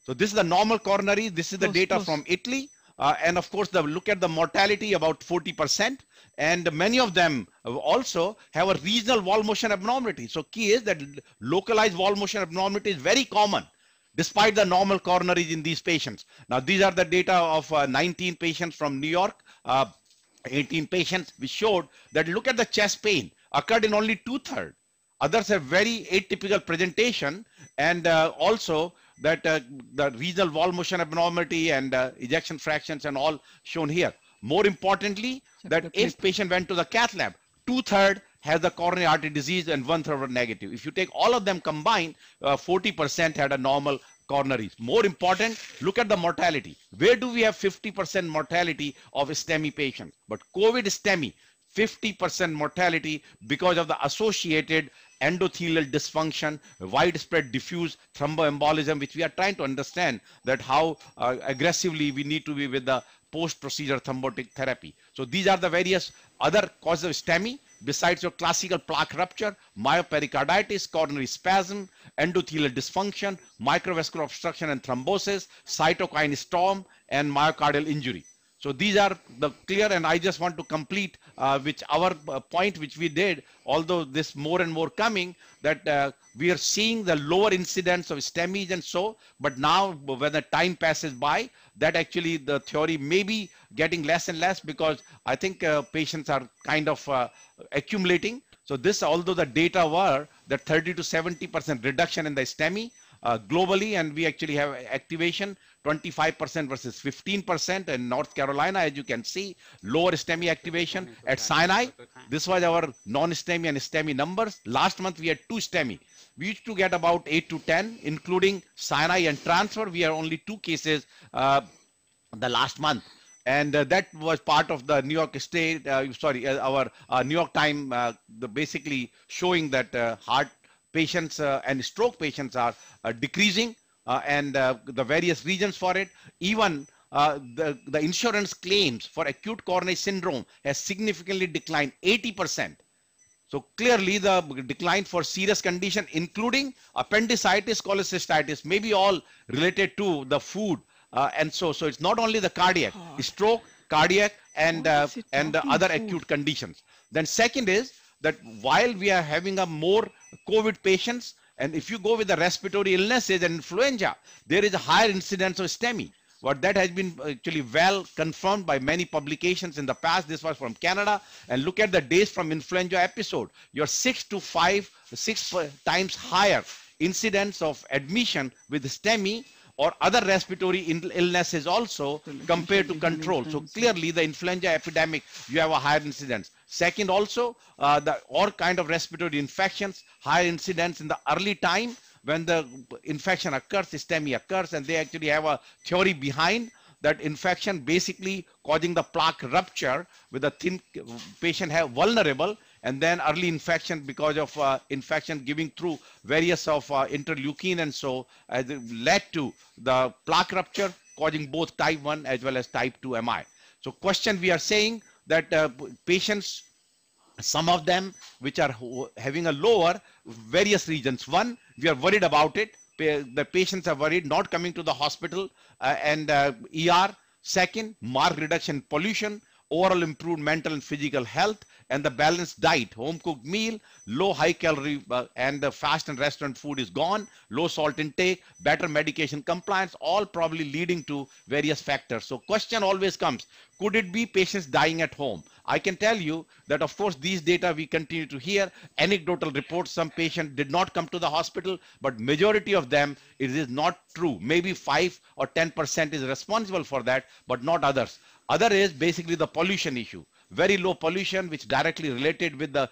Speaker 3: So this is the normal coronary. This is the data
Speaker 2: close.
Speaker 3: from Italy. Uh, and of course, the look at the mortality about 40%. And many of them also have a regional wall motion abnormality. So key is that localized wall motion abnormality is very common despite the normal coronaries in these patients. Now, these are the data of uh, 19 patients from New York, uh, 18 patients. We showed that look at the chest pain occurred in only two-thirds. Others have very atypical presentation and uh, also that uh, the regional wall motion abnormality and uh, ejection fractions and all shown here. More importantly,
Speaker 2: Check
Speaker 3: that if patient went to the cath lab, two-third has the coronary artery disease and one-third were negative. If you take all of them combined, 40% had a normal coronaries. More important, look at the mortality. Where do we have 50% mortality of STEMI patients? But COVID STEMI, 50% mortality because of the associated endothelial dysfunction, widespread diffuse thromboembolism, which we are trying to understand that how uh, aggressively we need to be with the post-procedure thrombotic therapy. So these are the various other causes of STEMI besides your classical plaque rupture, myopericarditis, coronary spasm, endothelial dysfunction, microvascular obstruction and thrombosis, cytokine storm, and myocardial injury. So these are the clear, and I just want to complete uh, which our uh, point which we did, although this more and more coming, that uh, we are seeing the lower incidence of STEMIs and so, but now when the time passes by, that actually the theory may be getting less and less because I think uh, patients are kind of uh, accumulating. So this, although the data were that 30 to 70% reduction in the STEMI uh, globally, and we actually have activation 25% versus 15% in North Carolina, as you can see, lower STEMI activation at Sinai. This was our non-STEMI and STEMI numbers. Last month we had two STEMI. We used to get about 8 to 10, including Sinai and transfer. We are only two cases uh, the last month and uh, that was part of the New York State, uh, sorry, uh, our uh, New York Time, uh, basically showing that uh, heart patients and stroke patients are decreasing and uh, the various reasons for it. Even uh, the, the insurance claims for acute coronary syndrome has significantly declined 80%. So clearly the decline for serious condition, including appendicitis, cholecystitis, may be all related to the food. Uh, and so, so it's not only the cardiac, stroke, cardiac, and, uh, and the other
Speaker 2: food?
Speaker 3: acute conditions. Then second is that while we are having a more COVID patients, and if you go with the respiratory illnesses and influenza, there is a higher incidence of STEMI. What that has been actually well confirmed by many publications in the past. This was from Canada. And look at the days from influenza episode. You're six to five, six times higher incidence of admission with STEMI or other respiratory illnesses also compared to control. So clearly the influenza epidemic, you have a higher incidence. Second also, uh, the all kind of respiratory infections, higher incidence in the early time when the infection occurs, STEMI occurs, and they actually have a theory behind that infection basically causing the plaque rupture with the thin patient have vulnerable and then early infection because of uh, infection giving through various of uh, interleukin and so as it led to the plaque rupture causing both type 1 as well as type 2 MI. So question we are saying that uh, patients some of them which are having a lower various regions. One we are worried about it. The patients are worried not coming to the hospital uh, and uh, er second mark reduction pollution overall improved mental and physical health and the balanced diet home cooked meal low high calorie uh, and the fast and restaurant food is gone. Low salt intake better medication compliance all probably leading to various factors. So question always comes could it be patients dying at home? I can tell you that of course these data we continue to hear. Anecdotal reports some patient did not come to the hospital but majority of them it is not true. Maybe 5 or 10% is responsible for that but not others. Other is basically the pollution issue very low pollution which directly related with the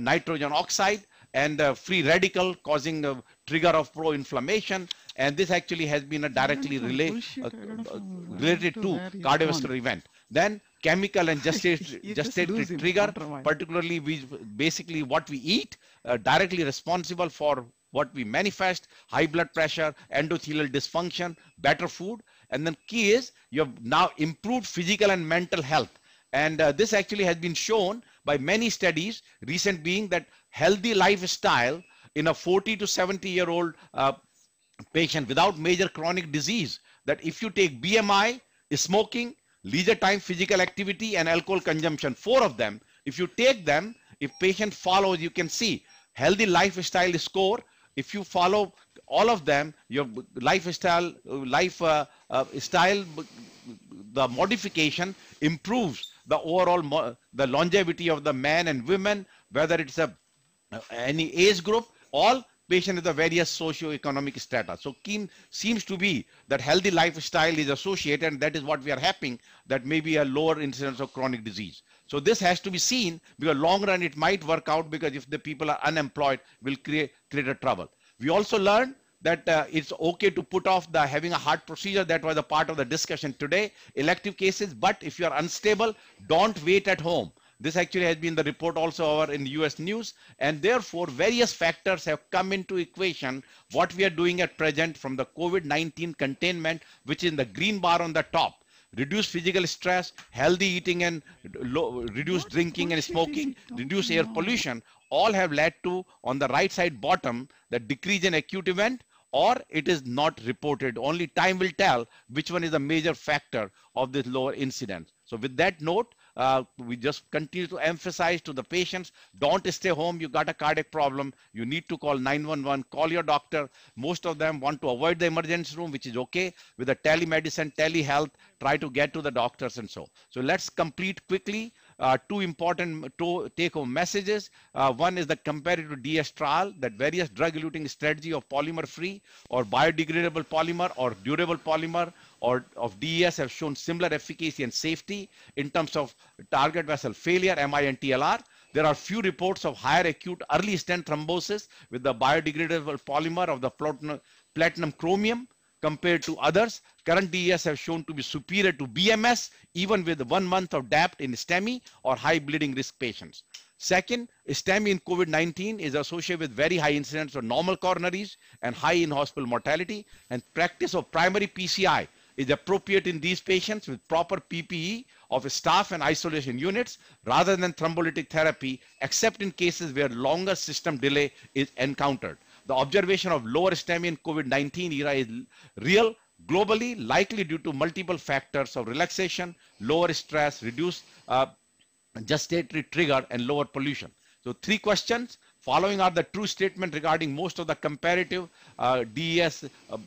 Speaker 3: nitrogen oxide and uh, free radical causing uh, trigger of pro-inflammation, and this actually has been a directly uh,
Speaker 2: I don't know. From
Speaker 3: related to cardiovascular event. Then chemical and gestate,
Speaker 2: You just lose
Speaker 3: trigger,
Speaker 2: a
Speaker 3: particularly we basically what we eat, uh, directly responsible for what we manifest, high blood pressure, endothelial dysfunction, better food, and then key is you have now improved physical and mental health. And uh, this actually has been shown by many studies, recent being that healthy lifestyle in a 40 to 70 year old uh, patient without major chronic disease, that if you take BMI, smoking, leisure time, physical activity, and alcohol consumption, four of them, if you take them, if patient follows, you can see healthy lifestyle score. If you follow all of them, your lifestyle, life uh, uh, style, the modification improves the overall the longevity of the man and women, whether it's a any age group, all patient with the various socio-economic strata. So keen seems to be that healthy lifestyle is associated, and that is what we are hoping that may be a lower incidence of chronic disease. So this has to be seen because long run it might work out because if the people are unemployed, will create create a trouble. We also learned that uh, it's okay to put off the having a heart procedure. That was a part of the discussion today. Elective cases, but if you are unstable, don't wait at home. This actually has been the report also over in US news and therefore various factors have come into equation what we are doing at present from the COVID-19 containment which is in the green bar on the top. Reduce physical stress, healthy eating and low, reduce
Speaker 2: What
Speaker 3: drinking and smoking, reduce air pollution all have led to on the right side bottom the decrease in acute event or it is not reported. Only time will tell which one is the major factor of this lower incidence. So with that note, uh, we just continue to emphasize to the patients, don't stay home. You got a cardiac problem. You need to call 911, call your doctor. Most of them want to avoid the emergency room, which is okay. With the telemedicine, telehealth, try to get to the doctors and so. So let's complete quickly uh, two important to take home messages. Uh, one is the comparative DS trial that various drug eluting strategy of polymer free or biodegradable polymer or durable polymer or of DES have shown similar efficacy and safety in terms of target vessel failure, MI and TLR. There are few reports of higher acute early stent thrombosis with the biodegradable polymer of the platinum, platinum chromium compared to others. Current DES have shown to be superior to BMS even with one month of DAPT in STEMI or high bleeding risk patients. Second, STEMI in COVID-19 is associated with very high incidence of normal coronaries and high in-hospital mortality and practice of primary PCI is appropriate in these patients with proper PPE of staff and isolation units rather than thrombolytic therapy except in cases where longer system delay is encountered. The observation of lower STEMI in COVID-19 era is real globally likely due to multiple factors of relaxation, lower stress, reduced uh, gustatory trigger and lower pollution. So three questions. Following are the true statement regarding most of the comparative uh, DES uh,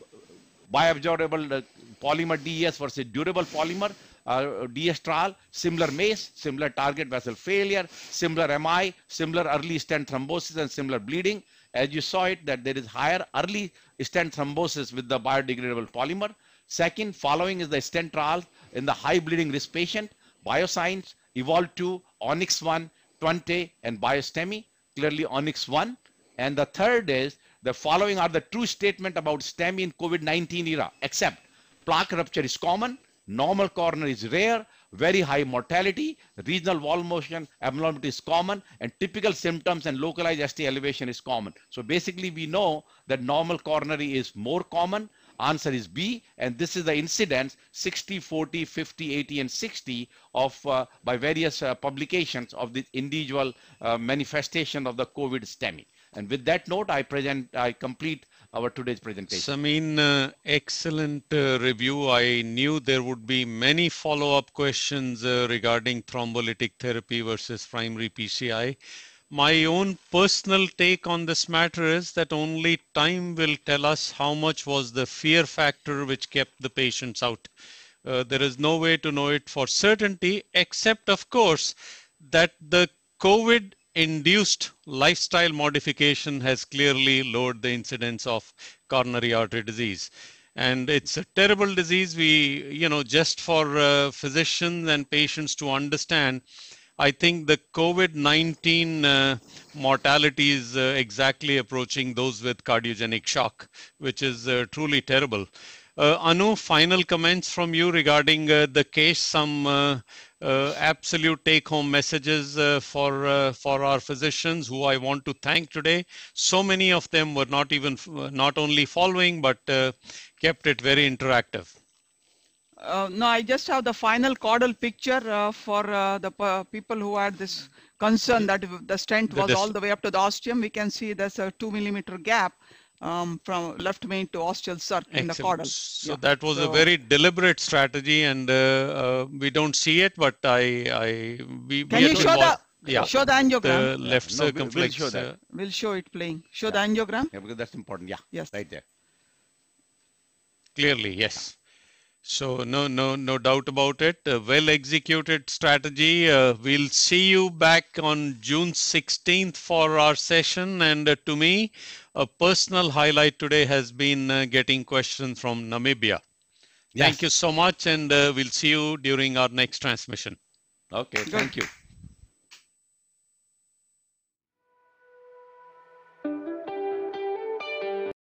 Speaker 3: bioabsorbable uh, polymer DES versus durable polymer uh, DS trial, similar MACE, similar target vessel failure, similar MI, similar early stent thrombosis and similar bleeding. As you saw it that there is higher early stent thrombosis with the biodegradable polymer. Second, following is the stent trial in the high bleeding risk patient, bioscience, evolve 2, onyx 1, 20 and BIOSTEMI, clearly onyx 1. And the third is the following are the true statement about STEMI in COVID-19 era, except plaque rupture is common, normal coronary is rare, very high mortality, regional wall motion abnormality is common, and typical symptoms and localized ST elevation is common. So basically we know that normal coronary is more common, answer is B, and this is the incidence 60, 40, 50, 80, and 60 of uh, by various uh, publications of the individual uh, manifestation of the COVID STEMI. And with that note, I present, I complete our today's presentation.
Speaker 1: Samin, uh, excellent uh, review. I knew there would be many follow-up questions uh, regarding thrombolytic therapy versus primary PCI. My own personal take on this matter is that only time will tell us how much was the fear factor which kept the patients out. Uh, there is no way to know it for certainty, except of course that the COVID induced lifestyle modification has clearly lowered the incidence of coronary artery disease and it's a terrible disease we you know just for uh, physicians and patients to understand I think the COVID-19 uh, mortality is uh, exactly approaching those with cardiogenic shock, which is uh, truly terrible. Uh, Anu, final comments from you regarding uh, the case, some uh, uh, absolute take-home messages uh, for uh, for our physicians who I want to thank today. So many of them were not even not only following but uh, kept it very interactive.
Speaker 2: Uh, no, I just have the final caudal picture uh, for uh, the people who had this concern that the stent was all the way up to the ostium. We can see there's a two millimeter gap um, from left main to ostial circ in the
Speaker 1: Excellent.
Speaker 2: caudal.
Speaker 1: So
Speaker 2: Yeah.
Speaker 1: that was a very deliberate strategy, and uh, uh, we don't see it, but I, I we,
Speaker 2: Can
Speaker 1: we
Speaker 2: you show
Speaker 1: wa-
Speaker 2: the
Speaker 1: yeah,
Speaker 2: show the angiogram?
Speaker 1: the left
Speaker 3: No, we- we'll
Speaker 1: circumflex.
Speaker 3: show that.
Speaker 1: uh,
Speaker 2: we'll show it playing. Show the angiogram.
Speaker 3: Yeah, because that's important. Yeah.
Speaker 2: Yes.
Speaker 3: Right there.
Speaker 1: Clearly, yes. So no, no, no doubt about it. A well executed strategy. Uh, we'll see you back on June 16th for our session. And uh, to me, a personal highlight today has been uh, getting questions from Namibia. Thank you so much, and uh, we'll see you during our next transmission.
Speaker 3: Okay. Thank you.